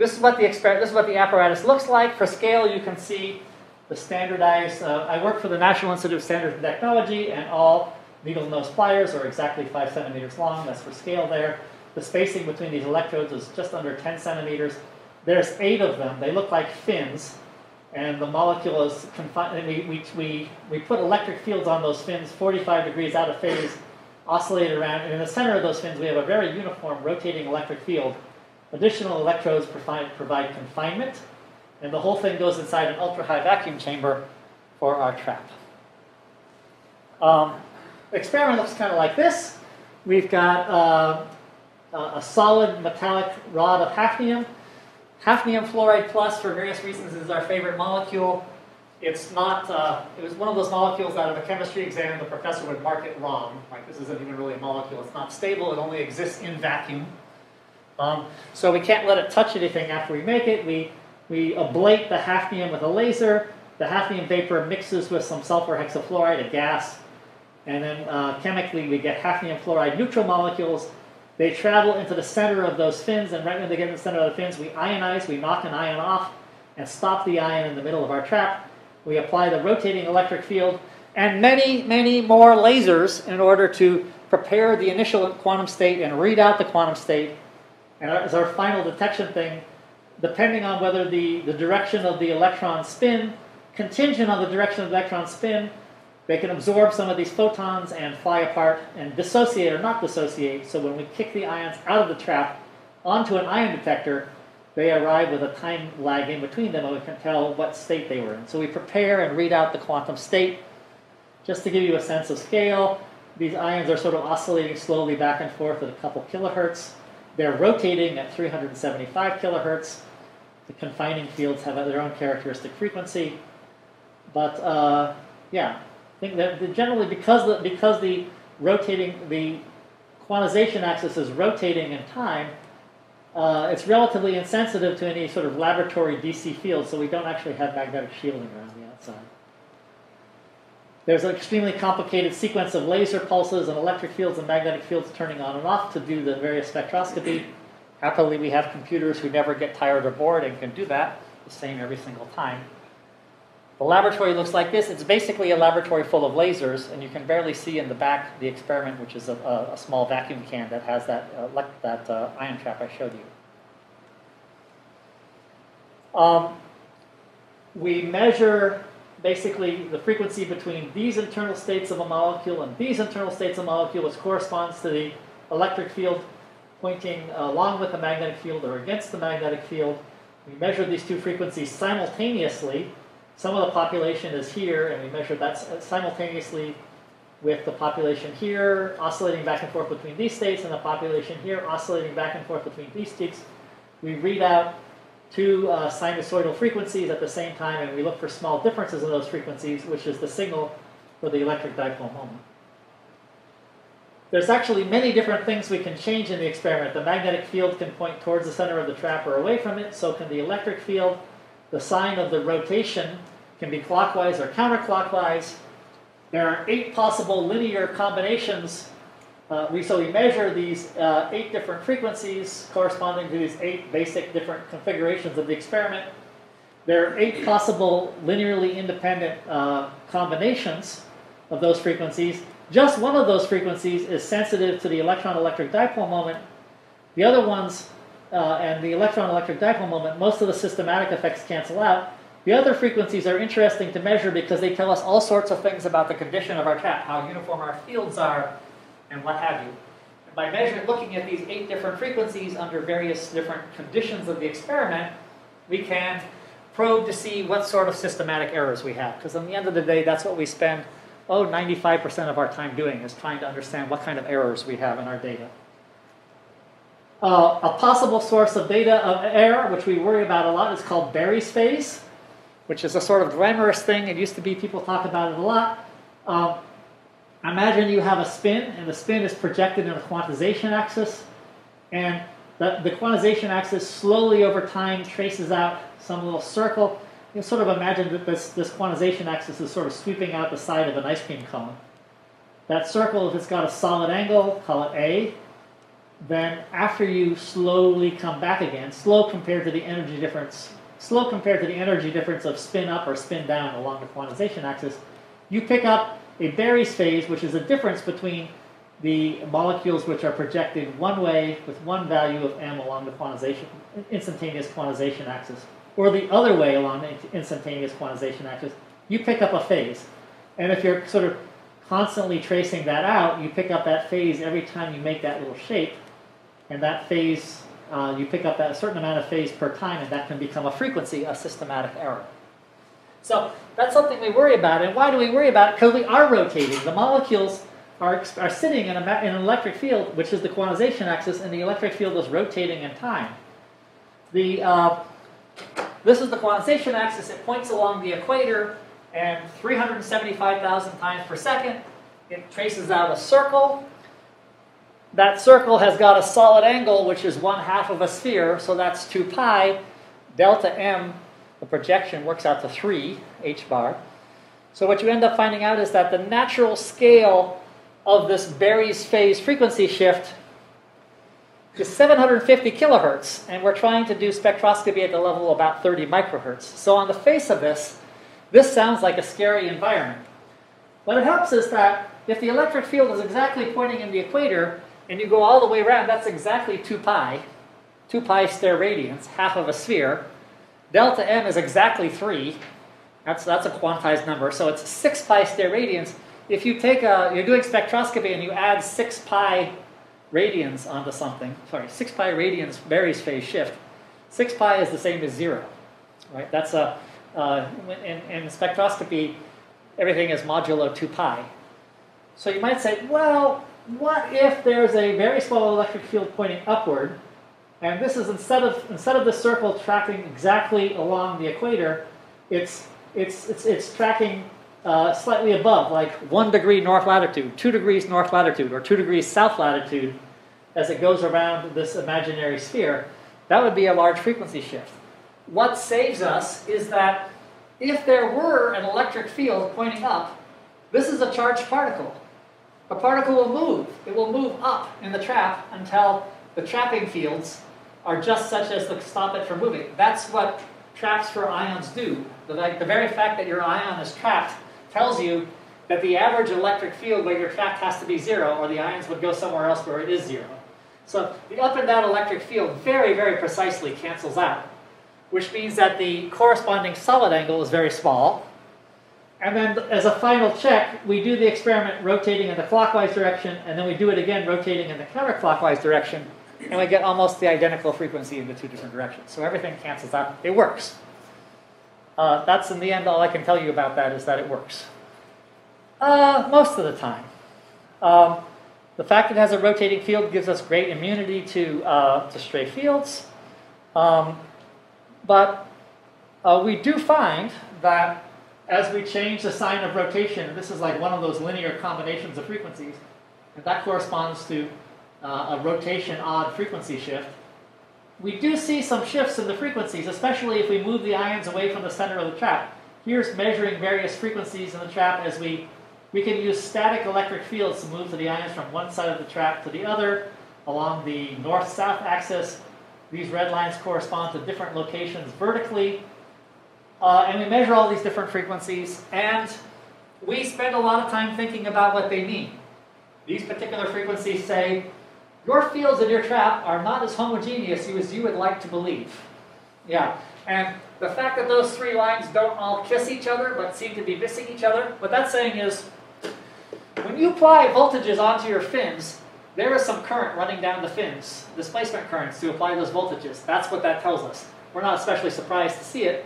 S2: This is what the this is what the apparatus looks like. For scale, you can see the standardized. Uh, I work for the National Institute of Standards and Technology, and all needle nose pliers are exactly five centimeters long. That's for scale there. The spacing between these electrodes is just under 10 centimeters. There's eight of them. They look like fins, and the molecule is confined. We, we, we, we put electric fields on those fins, 45 degrees out of phase, oscillated around, and in the center of those fins we have a very uniform rotating electric field. Additional electrodes provide, confinement, and the whole thing goes inside an ultra-high vacuum chamber for our trap. Um, experiment looks kind of like this. We've got uh, a solid metallic rod of hafnium. Hafnium fluoride plus, for various reasons, is our favorite molecule. It's not, uh, it was one of those molecules out of a chemistry exam the professor would mark it wrong. Like, this isn't even really a molecule. It's not stable. It only exists in vacuum. Um, so we can't let it touch anything after we make it. We, we ablate the hafnium with a laser. The hafnium vapor mixes with some sulfur hexafluoride, a gas. And then uh, chemically, we get hafnium fluoride neutral molecules. They travel into the center of those fins, and right when they get in the center of the fins, we ionize, we knock an ion off, and stop the ion in the middle of our trap. We apply the rotating electric field and many, many more lasers in order to prepare the initial quantum state and read out the quantum state. And as our final detection thing, depending on whether the, the direction of the electron spin, contingent on the direction of the electron spin, they can absorb some of these photons and fly apart and dissociate or not dissociate. So when we kick the ions out of the trap onto an ion detector, they arrive with a time lag in between them and we can tell what state they were in. So we prepare and read out the quantum state. Just to give you a sense of scale, these ions are sort of oscillating slowly back and forth at a couple kilohertz. They're rotating at 375 kilohertz. The confining fields have their own characteristic frequency. But uh, yeah, I think that generally because the, because the rotating, the quantization axis is rotating in time, uh, it's relatively insensitive to any sort of laboratory DC field, so we don't actually have magnetic shielding around the outside. There's an extremely complicated sequence of laser pulses and electric fields and magnetic fields turning on and off to do the various spectroscopy. Happily, we have computers who never get tired or bored and can do that the same every single time. The laboratory looks like this. It's basically a laboratory full of lasers, and you can barely see in the back the experiment, which is a, a, a small vacuum can that has that, uh, that uh, ion trap I showed you. Um, we measure basically the frequency between these internal states of a molecule and these internal states of a molecule, which corresponds to the electric field pointing uh, along with the magnetic field or against the magnetic field. We measure these two frequencies simultaneously. Some of the population is here, and we measure that simultaneously with the population here oscillating back and forth between these states and the population here oscillating back and forth between these states. We read out two uh, sinusoidal frequencies at the same time and we look for small differences in those frequencies, which is the signal for the electric dipole moment. There's actually many different things we can change in the experiment. The magnetic field can point towards the center of the trap or away from it, so can the electric field. The sign of the rotation can be clockwise or counterclockwise. There are eight possible linear combinations. Uh, we, so we measure these uh, eight different frequencies corresponding to these eight basic different configurations of the experiment. There are eight possible linearly independent uh, combinations of those frequencies. Just one of those frequencies is sensitive to the electron-electric dipole moment. The other ones, uh, and the electron-electric dipole moment, most of the systematic effects cancel out. The other frequencies are interesting to measure because they tell us all sorts of things about the condition of our trap, how uniform our fields are, and what have you. And by measuring, looking at these eight different frequencies under various different conditions of the experiment, we can probe to see what sort of systematic errors we have. Because in the end of the day, that's what we spend, oh, 95% of our time doing, is trying to understand what kind of errors we have in our data. Uh, a possible source of data of error, which we worry about a lot, is called Berry's phase which is a sort of glamorous thing. It used to be people talk about it a lot. Um, imagine you have a spin, and the spin is projected in a quantization axis, and the, the quantization axis slowly over time traces out some little circle. You sort of imagine that this, this quantization axis is sort of sweeping out the side of an ice cream cone. That circle, if it's got a solid angle, call it A. Then after you slowly come back again, slow compared to the energy difference slow compared to the energy difference of spin up or spin down along the quantization axis, you pick up a Berry's phase, which is a difference between the molecules which are projected one way with one value of m along the quantization, instantaneous quantization axis, or the other way along the instantaneous quantization axis, you pick up a phase. And if you're sort of constantly tracing that out, you pick up that phase every time you make that little shape, and that phase uh, you pick up a certain amount of phase per time, and that can become a frequency, a systematic error. So that's something we worry about. And why do we worry about it? Because we are rotating. The molecules are, are sitting in, a, in an electric field, which is the quantization axis, and the electric field is rotating in time. The, uh, this is the quantization axis. It points along the equator, and 375,000 times per second, it traces out a circle that circle has got a solid angle, which is one half of a sphere, so that's 2 pi. Delta m, the projection, works out to 3 h bar. So what you end up finding out is that the natural scale of this Berry's phase frequency shift is 750 kilohertz, and we're trying to do spectroscopy at the level of about 30 microhertz. So on the face of this, this sounds like a scary environment. What it helps is that if the electric field is exactly pointing in the equator, and you go all the way around, that's exactly 2 pi. 2 pi steradians, half of a sphere. Delta m is exactly 3. That's, that's a quantized number. So it's 6 pi steradians. If you take a, you're doing spectroscopy and you add 6 pi radians onto something, sorry, 6 pi radians Berry's phase shift, 6 pi is the same as 0. Right? That's a, uh, in, in spectroscopy, everything is modulo 2 pi. So you might say, well, what if there's a very small electric field pointing upward, and this is instead of instead of the circle tracking exactly along the equator, it's it's it's, it's tracking uh, slightly above, like one degree north latitude, two degrees north latitude, or two degrees south latitude, as it goes around this imaginary sphere. That would be a large frequency shift. What saves us is that if there were an electric field pointing up, this is a charged particle a particle will move. It will move up in the trap until the trapping fields are just such as to stop it from moving. That's what traps for ions do. The, the very fact that your ion is trapped tells you that the average electric field where you're trapped has to be zero, or the ions would go somewhere else where it is zero. So the up and down electric field very, very precisely cancels out, which means that the corresponding solid angle is very small, And then as a final check, we do the experiment rotating in the clockwise direction, and then we do it again rotating in the counterclockwise direction, and we get almost the identical frequency in the two different directions. So everything cancels out. It works. Uh, that's in the end all I can tell you about that is that it works. Uh, most of the time. Um, the fact that it has a rotating field gives us great immunity to, uh, to stray fields. Um, but uh, we do find that as we change the sign of rotation, this is like one of those linear combinations of frequencies, and that corresponds to uh, a rotation odd frequency shift. We do see some shifts in the frequencies, especially if we move the ions away from the center of the trap. Here's measuring various frequencies in the trap as we, we can use static electric fields to move the ions from one side of the trap to the other along the north-south axis. These red lines correspond to different locations vertically uh, and we measure all these different frequencies, and we spend a lot of time thinking about what they mean. These particular frequencies say, your fields in your trap are not as homogeneous as you would like to believe. Yeah, and the fact that those three lines don't all kiss each other, but seem to be missing each other, what that's saying is, when you apply voltages onto your fins, there is some current running down the fins, displacement currents to apply those voltages. That's what that tells us. We're not especially surprised to see it,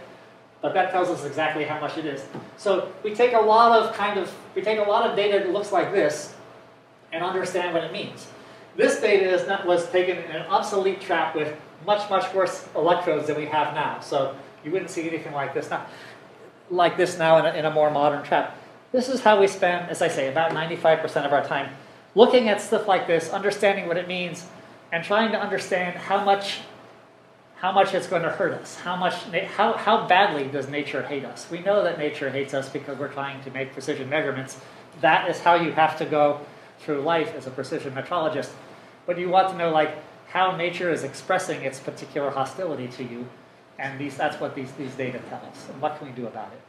S2: but that tells us exactly how much it is. So we take a lot of kind of, we take a lot of data that looks like this and understand what it means. This data is not, was taken in an obsolete trap with much, much worse electrodes than we have now. So you wouldn't see anything like this now, like this now in a, in a more modern trap. This is how we spend, as I say, about 95% of our time looking at stuff like this, understanding what it means, and trying to understand how much how much it's going to hurt us. How much, how, how badly does nature hate us? We know that nature hates us because we're trying to make precision measurements. That is how you have to go through life as a precision metrologist. But you want to know like how nature is expressing its particular hostility to you, and these, that's what these, these data tell us. And what can we do about it?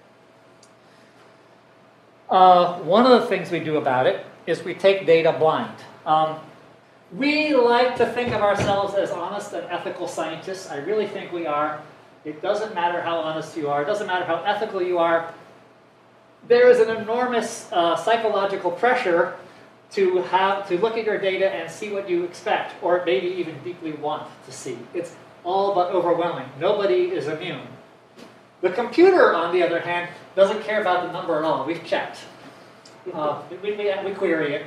S2: Uh, one of the things we do about it is we take data blind. Um, we like to think of ourselves as honest and ethical scientists. I really think we are. It doesn't matter how honest you are, it doesn't matter how ethical you are. There is an enormous uh, psychological pressure to have to look at your data and see what you expect, or maybe even deeply want to see. It's all but overwhelming. Nobody is immune. The computer, on the other hand, doesn't care about the number at all. We've checked. Uh, we, we, we query it.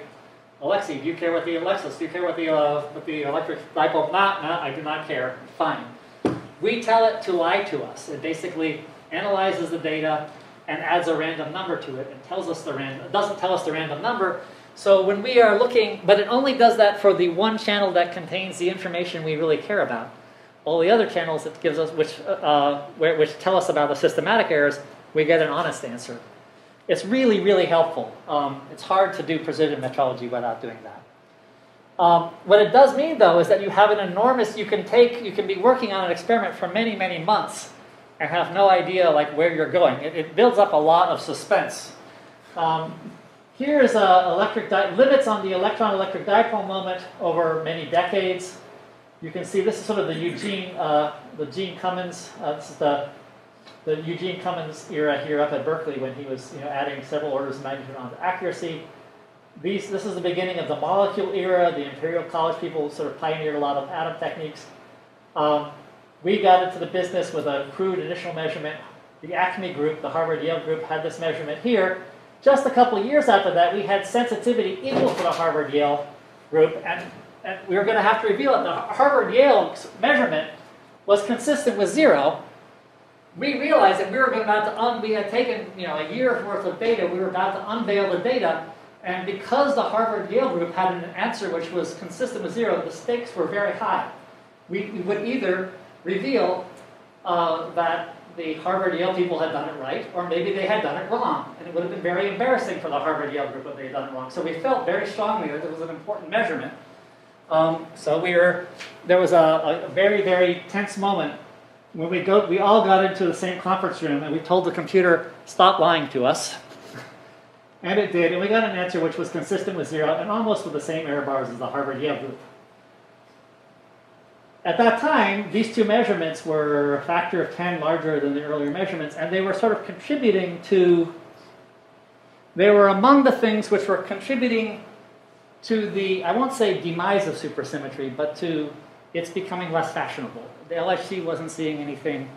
S2: Alexi, do you care what the Alexis? Do you care what the uh, what the electric dipole? Not, no, I do not care. Fine. We tell it to lie to us. It basically analyzes the data and adds a random number to it and tells us the random. It doesn't tell us the random number. So when we are looking, but it only does that for the one channel that contains the information we really care about. All the other channels it gives us, which uh, which tell us about the systematic errors, we get an honest answer. It's really, really helpful. Um, it's hard to do precision metrology without doing that. Um, what it does mean, though, is that you have an enormous, you can take, you can be working on an experiment for many, many months and have no idea like where you're going. It, it builds up a lot of suspense. Um, here is electric limits on the electron-electric dipole moment over many decades. You can see this is sort of the Eugene, uh, the Gene Cummins. Uh, this is the the Eugene Cummins era here up at Berkeley when he was you know, adding several orders of magnitude onto accuracy. These, this is the beginning of the molecule era. The Imperial College people sort of pioneered a lot of atom techniques. Um, we got into the business with a crude initial measurement. The Acme group, the Harvard-Yale group, had this measurement here. Just a couple years after that, we had sensitivity equal to the Harvard-Yale group, and, and we were going to have to reveal it. The Harvard-Yale measurement was consistent with zero, we realized that we were about to, un- we had taken, you know, a year's worth of data, we were about to unveil the data, and because the Harvard-Yale group had an answer which was consistent with zero, the stakes were very high. We, we would either reveal uh, that the Harvard-Yale people had done it right, or maybe they had done it wrong, and it would have been very embarrassing for the Harvard-Yale group if they had done it wrong. So we felt very strongly that it was an important measurement. Um, so we were, there was a, a very, very tense moment when we go, we all got into the same conference room and we told the computer, stop lying to us. and it did, and we got an answer which was consistent with zero and almost with the same error bars as the Harvard Yale group. At that time, these two measurements were a factor of 10 larger than the earlier measurements, and they were sort of contributing to they were among the things which were contributing to the, I won't say demise of supersymmetry, but to its becoming less fashionable. The LHC wasn't seeing anything,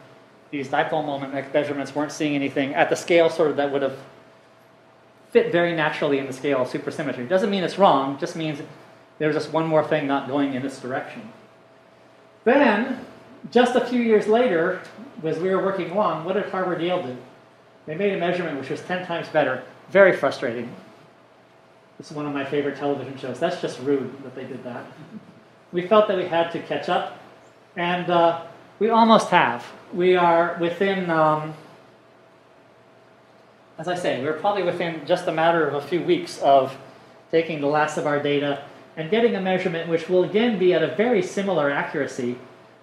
S2: these dipole moment measurements weren't seeing anything at the scale sort of that would have fit very naturally in the scale of supersymmetry. Doesn't mean it's wrong, just means there's just one more thing not going in this direction. Then, just a few years later, as we were working along, what did Harvard Yale do? They made a measurement which was 10 times better. Very frustrating. This is one of my favorite television shows. That's just rude that they did that. We felt that we had to catch up, and uh, we almost have. We are within, um, as I say, we're probably within just a matter of a few weeks of taking the last of our data and getting a measurement which will again be at a very similar accuracy.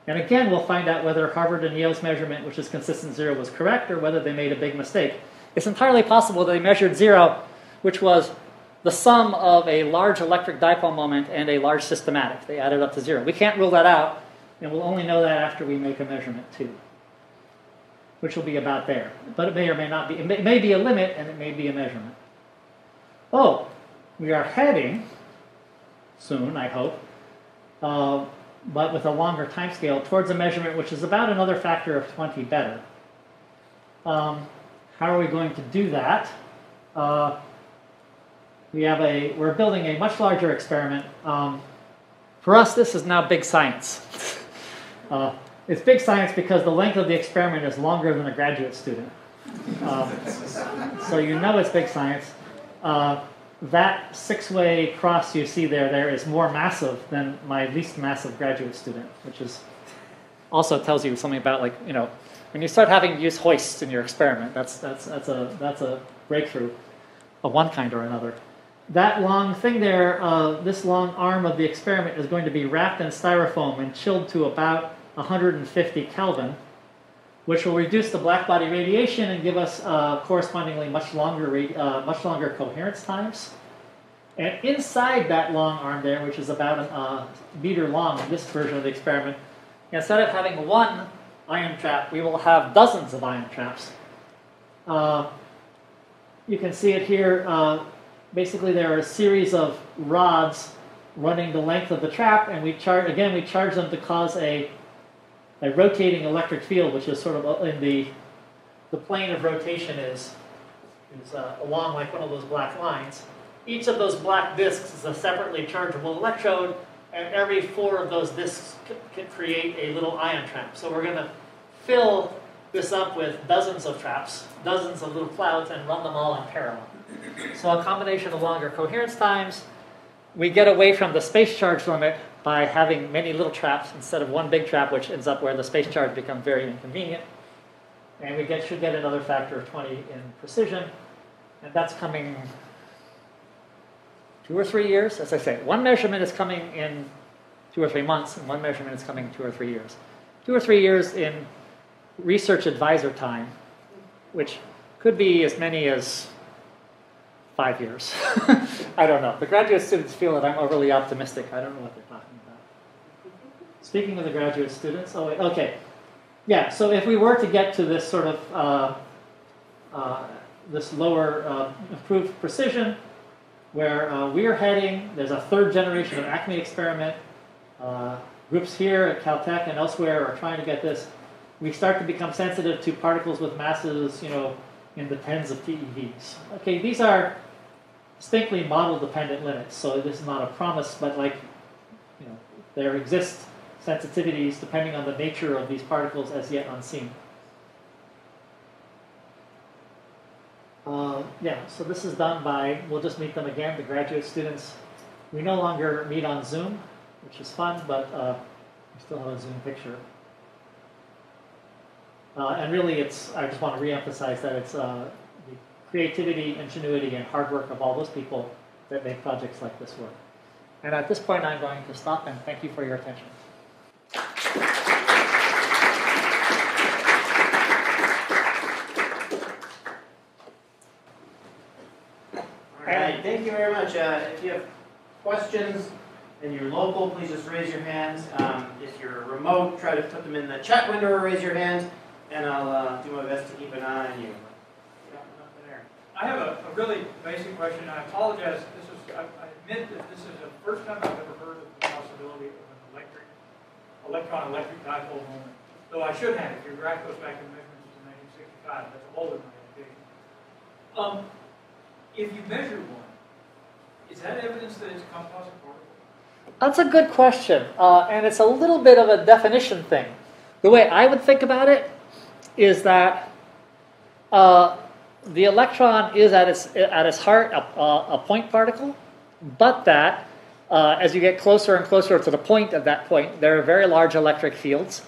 S2: And again, we'll find out whether Harvard and Yale's measurement, which is consistent zero, was correct or whether they made a big mistake. It's entirely possible that they measured zero, which was the sum of a large electric dipole moment and a large systematic. They added up to zero. We can't rule that out, and we'll only know that after we make a measurement too, which will be about there. But it may or may not be. It may, it may be a limit, and it may be a measurement. Oh, we are heading soon, I hope, uh, but with a longer time scale towards a measurement which is about another factor of 20 better. Um, how are we going to do that? Uh, we have a, we're building a much larger experiment. Um, for us, this is now big science. uh, it's big science because the length of the experiment is longer than a graduate student. Um, so you know it's big science. That six-way cross you see there, there is more massive than my least massive graduate student, which is also tells you something about like you know when you start having use hoists in your experiment, that's that's that's a that's a breakthrough of one kind or another. That long thing there, uh, this long arm of the experiment is going to be wrapped in styrofoam and chilled to about 150 Kelvin, which will reduce the blackbody radiation and give us uh, correspondingly much longer, uh, much longer coherence times. And inside that long arm there, which is about a uh, meter long in this version of the experiment, instead of having one ion trap, we will have dozens of ion traps. Uh, you can see it here uh, basically there are a series of rods running the length of the trap, and we charge again we charge them to cause a a rotating electric field, which is sort of in the the plane of rotation is is uh, along like one of those black lines. Each of those black disks is a separately chargeable electrode, and every four of those disks can create a little ion trap. So we're going to fill this up with dozens of traps, dozens of little clouds, and run them all in parallel. So a combination of longer coherence times, we get away from the space charge limit by having many little traps instead of one big trap, which ends up where the space charge becomes very inconvenient. And we get, should get another factor of 20 in precision. And that's coming two or three years. As I say, one measurement is coming in two or three months, and one measurement is coming two or three years. Two or three years in research advisor time, which could be as many as five years. I don't know. The graduate students feel that I'm overly optimistic. I don't know what they're talking about. Speaking of the graduate students, oh, wait, okay. Yeah, so if we were to get to this sort of, uh, uh, this lower uh, improved precision, where uh, we are heading, there's a third generation of ACME experiment. Uh, groups here at Caltech and elsewhere are trying to get this. We start to become sensitive to particles with masses, you know, in the tens of TeVs. Okay, these are distinctly model dependent limits. So this is not a promise, but like, you know, there exist sensitivities depending on the nature of these particles as yet unseen. Uh, yeah, so this is done by, we'll just meet them again, the graduate students. We no longer meet on Zoom, which is fun, but uh, we still have a Zoom picture. Uh, and really, it's, I just want to reemphasize that it's uh, creativity, ingenuity, and hard work of all those people that make projects like this work. And at this point, I'm going to stop and thank you for your attention.
S1: All right, thank you very much. Uh, if you have questions and you're local, please just raise your hands. Um, if you're remote, try to put them in the chat window or raise your hand, and I'll uh, do my best to keep an eye on you.
S3: I have a, a really basic question, and I apologize, this is, I, I admit that this is the first time I've ever heard of the possibility of an electric, electron-electric dipole moment. Though I should have, if your graph goes back in measurements to nineteen sixty-five, that's older than my education. Um, if you measure one, is that evidence that it's composite particle?
S2: That's a good question, uh, and it's a little bit of a definition thing. The way I would think about it is that uh, the electron is at its at its heart a, a, a point particle, but that uh, as you get closer and closer to the point of that point, there are very large electric fields,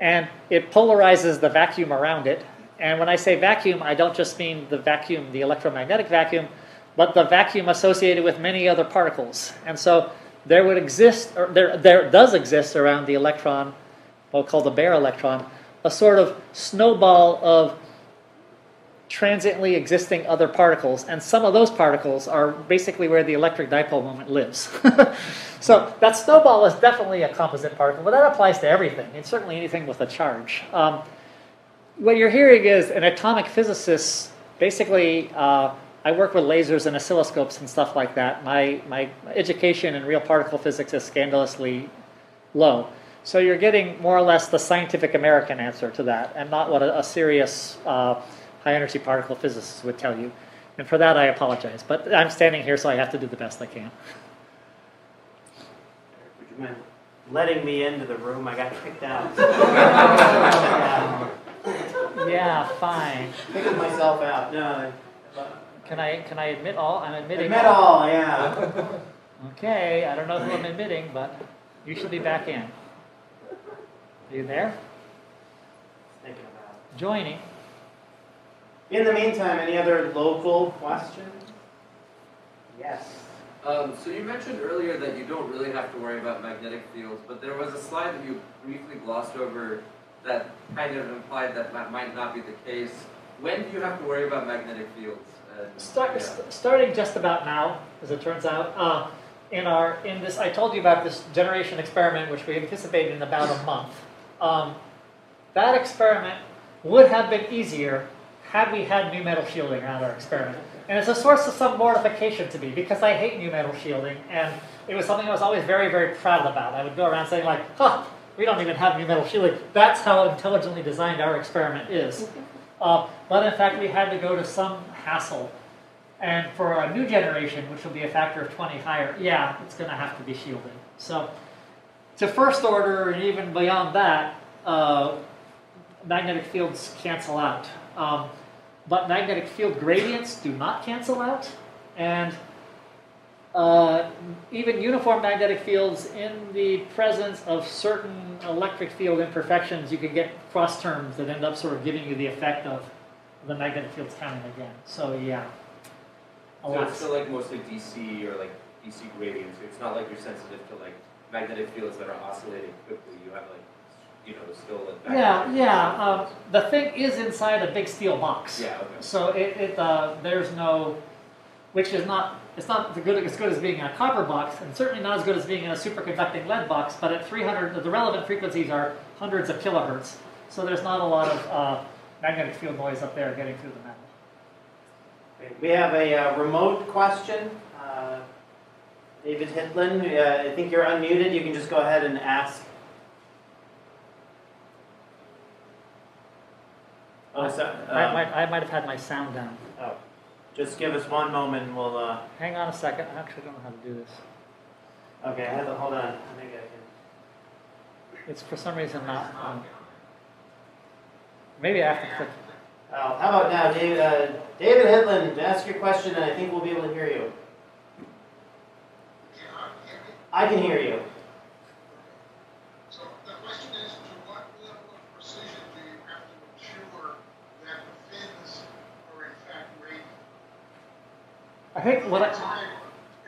S2: and it polarizes the vacuum around it. And when I say vacuum, I don't just mean the vacuum, the electromagnetic vacuum, but the vacuum associated with many other particles. And so there would exist, or there, there does exist around the electron, well called the bare electron, a sort of snowball of transiently existing other particles, and some of those particles are basically where the electric dipole moment lives. so that snowball is definitely a composite particle, but that applies to everything, and certainly anything with a charge. Um, what you're hearing is an atomic physicist, basically, uh, I work with lasers and oscilloscopes and stuff like that. My, my education in real particle physics is scandalously low. So you're getting more or less the scientific American answer to that, and not what a, a serious uh, high energy particle physicist would tell you. And for that, I apologize. But I'm standing here, so I have to do the best I can.
S1: Would you mind letting me into the room? I got kicked out. yeah,
S2: Yeah, fine.
S1: Kicking myself out. No.
S2: Can I can I admit all? I'm admitting
S1: Admit all, yeah.
S2: Okay, I don't know who I'm admitting, but you should be back in. Are you there?
S1: Thinking about.
S2: Joining.
S1: In the meantime, any other local questions? Yes.
S4: Um, so you mentioned earlier that you don't really have to worry about magnetic fields, but there was a slide that you briefly glossed over that kind of implied that that might not be the case. When do you have to worry about magnetic fields?
S2: Start,
S4: yeah.
S2: st- starting just about now, as it turns out, uh, in our in this, I told you about this generation experiment, which we anticipated in about a month. Um, that experiment would have been easier had we had mu-metal shielding around our experiment, and it's a source of some mortification to me because I hate mu-metal shielding, and it was something I was always very, very proud about. I would go around saying like, "Huh, we don't even have mu-metal shielding." That's how intelligently designed our experiment is. Uh, but in fact, we had to go to some hassle. And for a new generation, which will be a factor of 20 higher, yeah, it's going to have to be shielded. So, to first order and even beyond that, uh, magnetic fields cancel out. Um, but magnetic field gradients do not cancel out. And uh, even uniform magnetic fields, in the presence of certain electric field imperfections, you can get cross terms that end up sort of giving you the effect of the magnetic fields counting again. So yeah.
S5: So it's still like mostly DC or like DC gradients. It's not like you're sensitive to like magnetic fields that are oscillating quickly. You have like, you know, still like. back-
S2: Yeah, yeah. Um, the thing is inside a big steel box.
S5: Yeah. Okay.
S2: So it, it uh, there's no, which is not it's not the good as good as being in a copper box, and certainly not as good as being in a superconducting lead box. But at 300, the relevant frequencies are hundreds of kilohertz. So there's not a lot of uh, magnetic field noise up there getting through the metal.
S1: We have a uh, remote question. Uh, David Hitlin, uh, I think you're unmuted. You can just go ahead and ask. Oh, so,
S2: I,
S1: uh,
S2: might, I might have had my sound down.
S1: oh, just give us one moment and we'll. Uh,
S2: Hang on a second. I actually don't know how to do this.
S1: okay, hold on- hold on. I think I can.
S2: It's for some reason not. Um, maybe I have to click.
S1: Oh, how about now, David? Uh, David Hitlin, ask your question, and I think we'll be able to hear you. I can hear you.
S6: So the question is, to what level of precision do you have to ensure that the fins are in fact radiant?
S2: I think what I.
S6: If they were-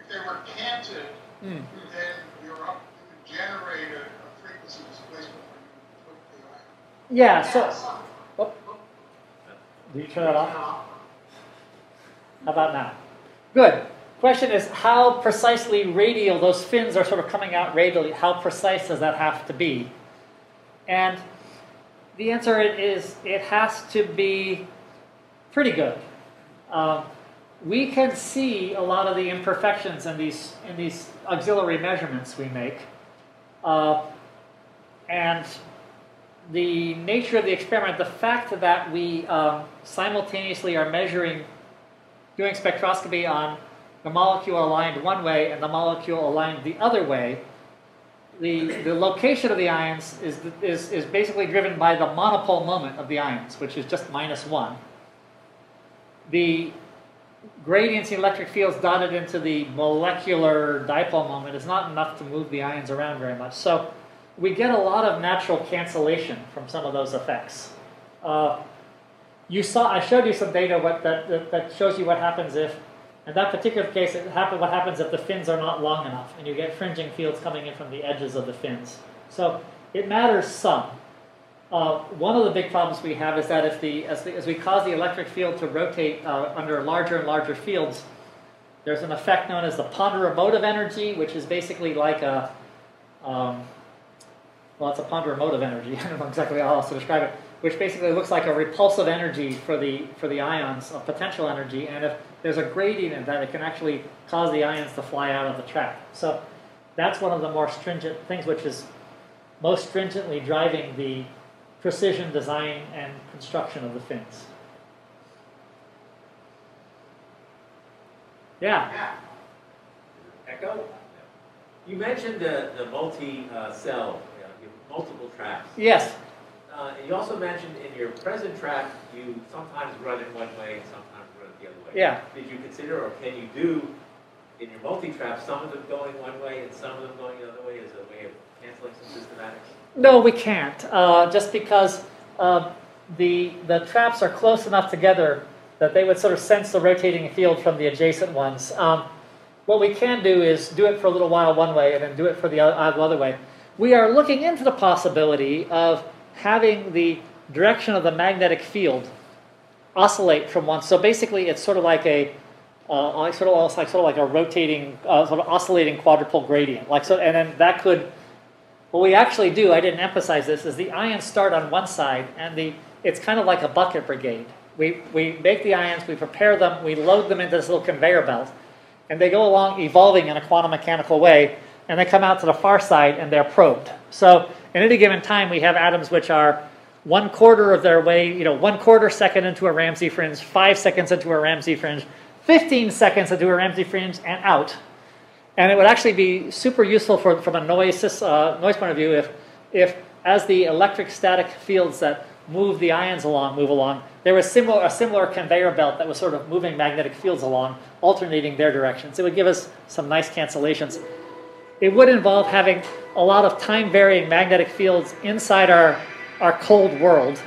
S6: If they were canted,
S2: Hmm.
S6: then you're up, you generate a, a frequency displacement when you put.
S2: Yeah. So. Oh. Did you turn that off? How about now? Good. Question is how precisely radial those fins are sort of coming out radially. How precise does that have to be? And the answer is it has to be pretty good. um, we can see a lot of the imperfections in these in these auxiliary measurements we make, uh, and the nature of the experiment, the fact that we um, simultaneously are measuring, doing spectroscopy on the molecule aligned one way and the molecule aligned the other way, the, the location of the ions is, is, is basically driven by the monopole moment of the ions, which is just minus one. The gradients in electric fields dotted into the molecular dipole moment is not enough to move the ions around very much. So we get a lot of natural cancellation from some of those effects. Uh, you saw, I showed you some data what, that, that, shows you what happens if, in that particular case, it what happens if the fins are not long enough and you get fringing fields coming in from the edges of the fins. So it matters some. Uh, one of the big problems we have is that if the, as, the, as we cause the electric field to rotate uh, under larger and larger fields, there's an effect known as the ponderomotive energy, which is basically like a, um, well, it's a ponderomotive energy. I don't know exactly how else to describe it, which basically looks like a repulsive energy for the for the ions, a potential energy. And if there's a gradient in that, it can actually cause the ions to fly out of the trap. So that's one of the more stringent things, which is most stringently driving the precision design and construction of the fins. Yeah.
S7: Echo? You mentioned the, the multi-cell, you know, multiple traps.
S2: Yes.
S7: Uh, and you also mentioned in your present trap, you sometimes run in one way and sometimes run the other way.
S2: Yeah.
S7: Did you consider, or can you do, in your multi-trap, some of them going one way and some of them going the other way as a way of canceling some systematics?
S2: No, we can't. Uh, just because uh, the the traps are close enough together that they would sort of sense the rotating field from the adjacent ones. Um, what we can do is do it for a little while one way and then do it for the other, other way. We are looking into the possibility of having the direction of the magnetic field oscillate from one. So basically, it's sort of like a uh, sort of almost like sort of like a rotating, uh, sort of oscillating quadrupole gradient. Like so, and then that could. What we actually do, I didn't emphasize this, is the ions start on one side, and the it's kind of like a bucket brigade. We we make the ions, we prepare them, we load them into this little conveyor belt, and they go along evolving in a quantum mechanical way, and they come out to the far side and they're probed. So at any given time, we have atoms which are one quarter of their way, you know, one quarter second into a Ramsey fringe, five seconds into a Ramsey fringe, 15 seconds into a Ramsey fringe, and out. And it would actually be super useful for, from a noise, uh, noise point of view if, if, as the electric static fields that move the ions along move along, there was similar, a similar conveyor belt that was sort of moving magnetic fields along, alternating their directions. It would give us some nice cancellations. It would involve having a lot of time varying magnetic fields inside our, our cold world,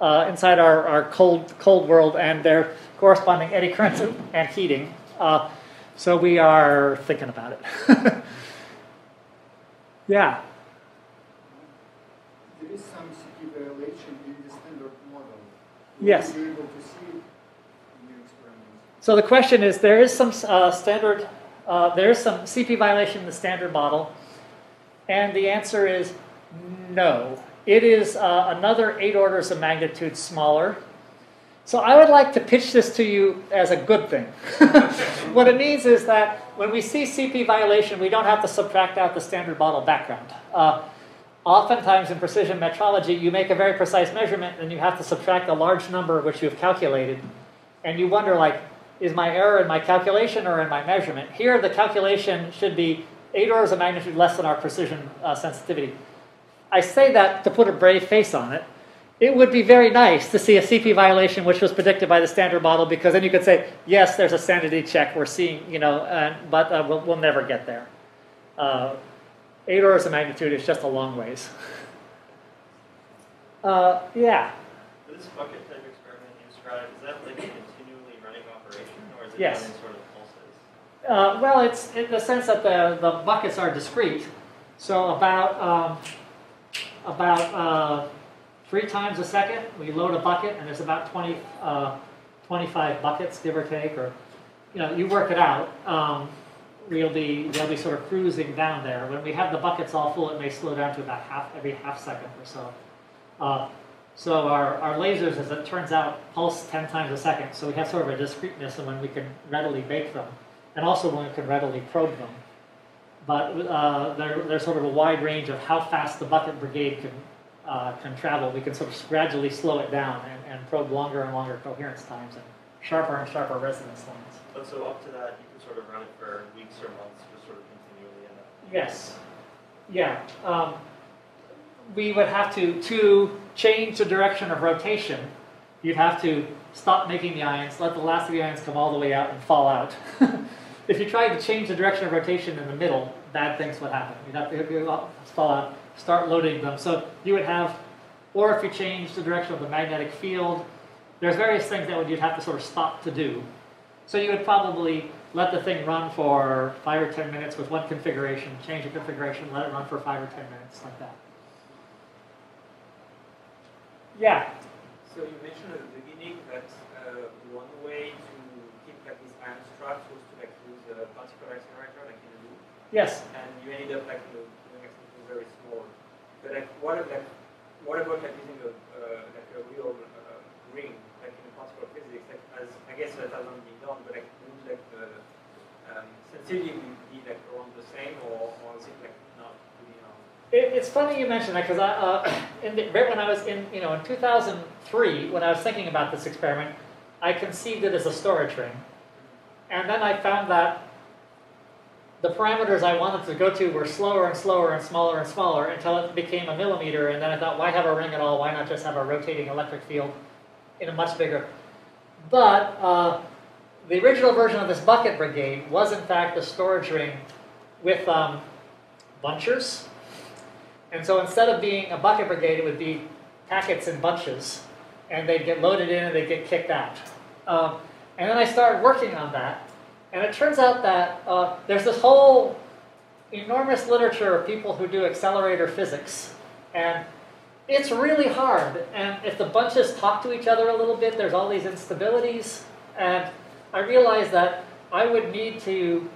S2: uh, inside our, our cold, cold world, and their corresponding eddy currents and heating. Uh, so we are thinking about it. yeah.
S8: There is some CP violation in the standard model.
S2: Yes.
S8: You able to see in your experiments?
S2: So the question is, there is some uh, standard, uh, there is some CP violation in the standard model, and the answer is no. It is uh, another eight orders of magnitude smaller. So I would like to pitch this to you as a good thing. what it means is that when we see CP violation, we don't have to subtract out the standard model background. Uh, oftentimes in precision metrology, you make a very precise measurement and you have to subtract a large number which you've calculated. And you wonder, like, is my error in my calculation or in my measurement? Here, the calculation should be eight orders of magnitude less than our precision uh, sensitivity. I say that to put a brave face on it. It would be very nice to see a CP violation which was predicted by the standard model because then you could say, yes, there's a sanity check we're seeing, you know, uh, but uh, we'll, we'll, never get there. Uh, eight orders of magnitude is just a long ways. Uh, yeah.
S9: This bucket type experiment you described, is that like a continually running operation or is it
S2: Yes.
S9: sort of pulses?
S2: Uh, well, it's in the sense that the, the buckets are discrete. So about um, about uh, three times a second, we load a bucket, and there's about 20, uh, 25 buckets, give or take, or you know, you work it out. Um, we'll be they'll be sort of cruising down there. When we have the buckets all full, it may slow down to about half every half second or so. Uh, So our, our lasers, as it turns out, pulse 10 times a second. So we have sort of a discreteness in when we can readily bake them, and also when we can readily probe them. But uh, there, there's sort of a wide range of how fast the bucket brigade can, uh, can travel. We can sort of gradually slow it down and, and probe longer and longer coherence times and sharper and sharper resonance lines.
S9: But so up to that, you can sort of run it for weeks or months, just sort of continually,
S2: Yes. Yeah. Um, we would have to, to change the direction of rotation, you'd have to stop making the ions, let the last of the ions come all the way out and fall out. if you tried to change the direction of rotation in the middle, bad things would happen. You'd have to you'd fall out, start loading them. So you would have, or if you change the direction of the magnetic field, there's various things that would, you'd have to sort of stop to do. So you would probably let the thing run for five or ten minutes with one configuration, change the configuration, let it run for five or ten minutes, like that. Yeah,
S10: So you mentioned at the beginning that uh, one way to keep like these ion trapped was to like use a particle accelerator like in a loop,
S2: yes.
S10: and you ended up like you know, doing like something very small. But like what like what about like using a uh, like a real uh, ring like in particle physics? Like as I guess that hasn't been done, but like would like the um, sensitivity be like around the same, or, or is it like not um,
S2: It, it's funny you mention that because I, uh, in the, right when I was in, you know, in 2003, when I was thinking about this experiment, I conceived it as a storage ring, and then I found that the parameters I wanted to go to were slower and slower and smaller and smaller until it became a millimeter, and then I thought, why have a ring at all? Why not just have a rotating electric field in a much bigger? But uh, the original version of this bucket brigade was in fact a storage ring with um, bunchers. And so instead of being a bucket brigade, it would be packets in bunches, and they'd get loaded in and they'd get kicked out. Um, and then I started working on that, and it turns out that uh, there's this whole enormous literature of people who do accelerator physics, and it's really hard. And if the bunches talk to each other a little bit, there's all these instabilities, and I realized that I would need to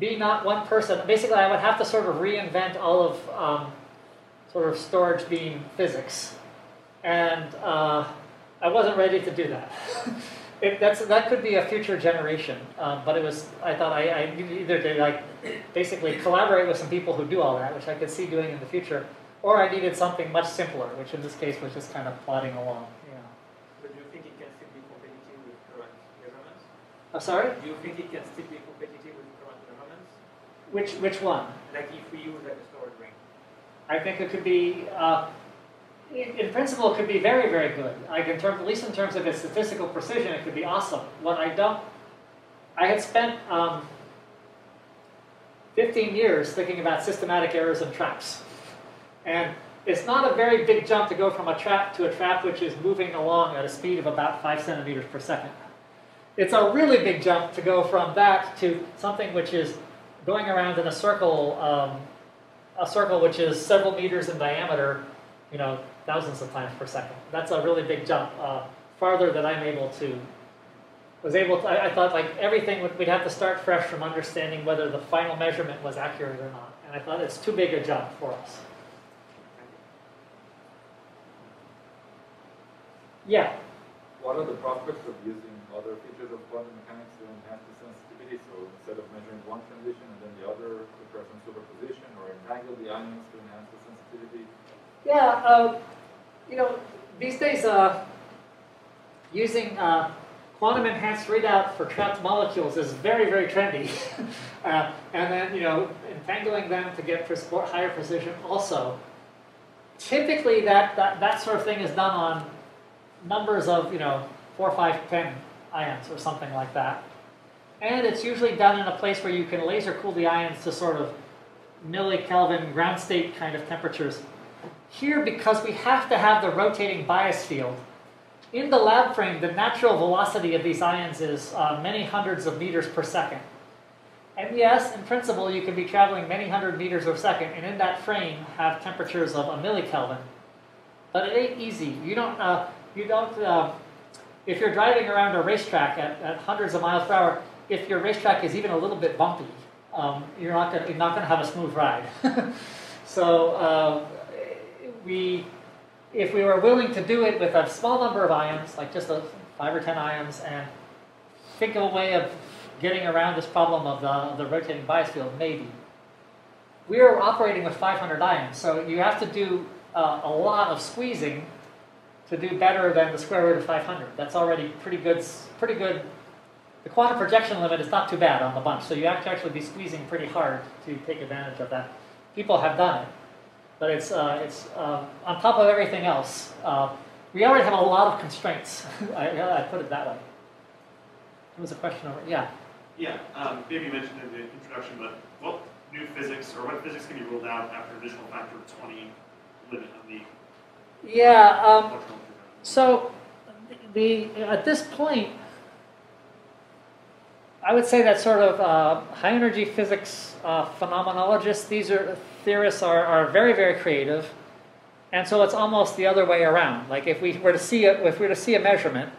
S2: be not one person. Basically, I would have to sort of reinvent all of um, sort of storage beam physics, and uh, I wasn't ready to do that. it, that's that could be a future generation, um, but it was. I thought I, I either to like basically collaborate with some people who do all that, which I could see doing in the future, or I needed something much simpler, which in this case was just kind of plodding along.
S10: But do you think it can still be competitive with current measurements?
S2: Oh, sorry.
S10: Do you think it can still be competitive with current governments?
S2: Which which one?
S10: Like if we use like a storage ring?
S2: I think it could be, uh, in, in principle, it could be very, very good. At least in terms of its statistical precision, it could be awesome. What I don't, I had spent um, 15 years thinking about systematic errors and traps, and it's not a very big jump to go from a trap to a trap which is moving along at a speed of about five centimeters per second. It's a really big jump to go from that to something which is going around in a circle. Um, a circle which is several meters in diameter, you know, thousands of times per second. That's a really big jump, uh, farther than I'm able to. Was able to. I, I thought like everything would, we'd have to start fresh from understanding whether the final measurement was accurate or not, and I thought it's too big a jump for us. Yeah.
S11: What are the prospects of using other features of quantum mechanics to enhance the sensitivity? So instead of measuring one transition and then the other, the person superposition or entangle the ions to enhance the sensitivity?
S2: Yeah, uh, you know, these days, uh, using uh, quantum enhanced readout for trapped molecules is very, very trendy. uh, and then, you know, entangling them to get pres- higher precision also. Typically, that, that, that sort of thing is done on numbers of, you know, 4, 5, 10 ions or something like that. And it's usually done in a place where you can laser cool the ions to sort of millikelvin ground state kind of temperatures. Here, because we have to have the rotating bias field, in the lab frame, the natural velocity of these ions is uh, many hundreds of meters per second. And yes, in principle, you can be traveling many hundred meters per second, and in that frame have temperatures of a millikelvin. But it ain't easy. You don't. Uh, you don't. Uh, if you're driving around a racetrack at, at, hundreds of miles per hour, if your racetrack is even a little bit bumpy, um, you're not going. To have a smooth ride. so uh, we if we were willing to do it with a small number of ions, like just a five or ten ions, and think of a way of getting around this problem of the, the rotating bias field, maybe. We are operating with 500 ions, so you have to do uh, a lot of squeezing to do better than the square root of 500. That's already pretty good. Pretty good. The quantum projection limit is not too bad on the bunch, so you have to actually be squeezing pretty hard to take advantage of that. People have done it, but it's uh, it's uh, on top of everything else. Uh, we already have a lot of constraints. I, I put it that way. There was a question over. Yeah.
S12: Yeah, um, maybe you mentioned in the introduction, but what new physics or what physics can be ruled out after additional factor of 20 limit on the
S2: Yeah. Um. So, the at this point, I would say that sort of uh, high energy physics uh, phenomenologists, these are theorists, are, are very very creative, and so it's almost the other way around. Like if we were to see a, if we were to see a measurement,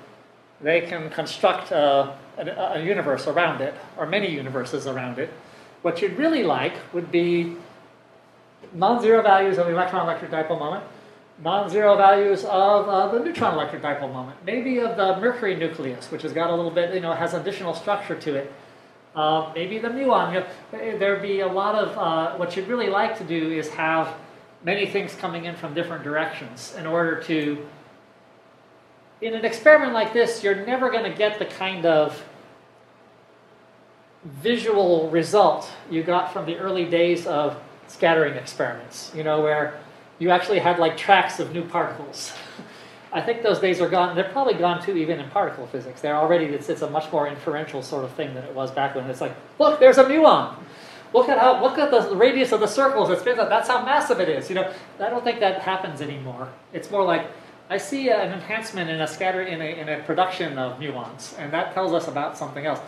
S2: they can construct a, a, a universe around it, or many universes around it. What you'd really like would be non-zero values of the electron-electric dipole moment, non-zero values of uh, the neutron electric dipole moment, maybe of the mercury nucleus, which has got a little bit, you know, has additional structure to it. Uh, maybe the muon. You know, there'd be a lot of uh, what you'd really like to do is have many things coming in from different directions in order to. In an experiment like this, you're never going to get the kind of visual result you got from the early days of scattering experiments. You know, where you actually had like tracks of new particles. I think those days are gone. They're probably gone too, even in particle physics. They're already, it's, it's a much more inferential sort of thing than it was back when. It's like, look, there's a muon. Look at how, look at the radius of the circles it spins. That's how massive it is. You know, I don't think that happens anymore. It's more like, I see an enhancement in a scatter, in a, in a production of muons, and that tells us about something else.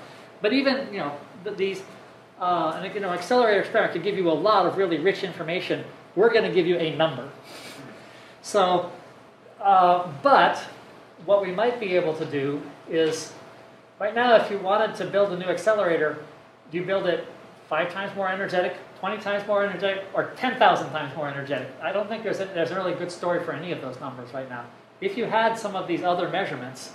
S2: But even, you know, these, uh, and you know, accelerator experiment can give you a lot of really rich information. We're going to give you a number. So, uh, but what we might be able to do is, right now, if you wanted to build a new accelerator, do you build it five times more energetic, 20 times more energetic, or 10,000 times more energetic? I don't think there's a, there's a really good story for any of those numbers right now. If you had some of these other measurements,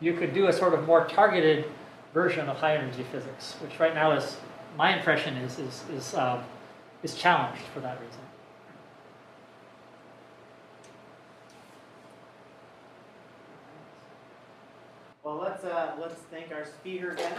S2: you could do a sort of more targeted version of high energy physics, which right now is, my impression is, is, is, uh, is challenged for that reason.
S1: Well, let's, uh, let's thank our speaker again.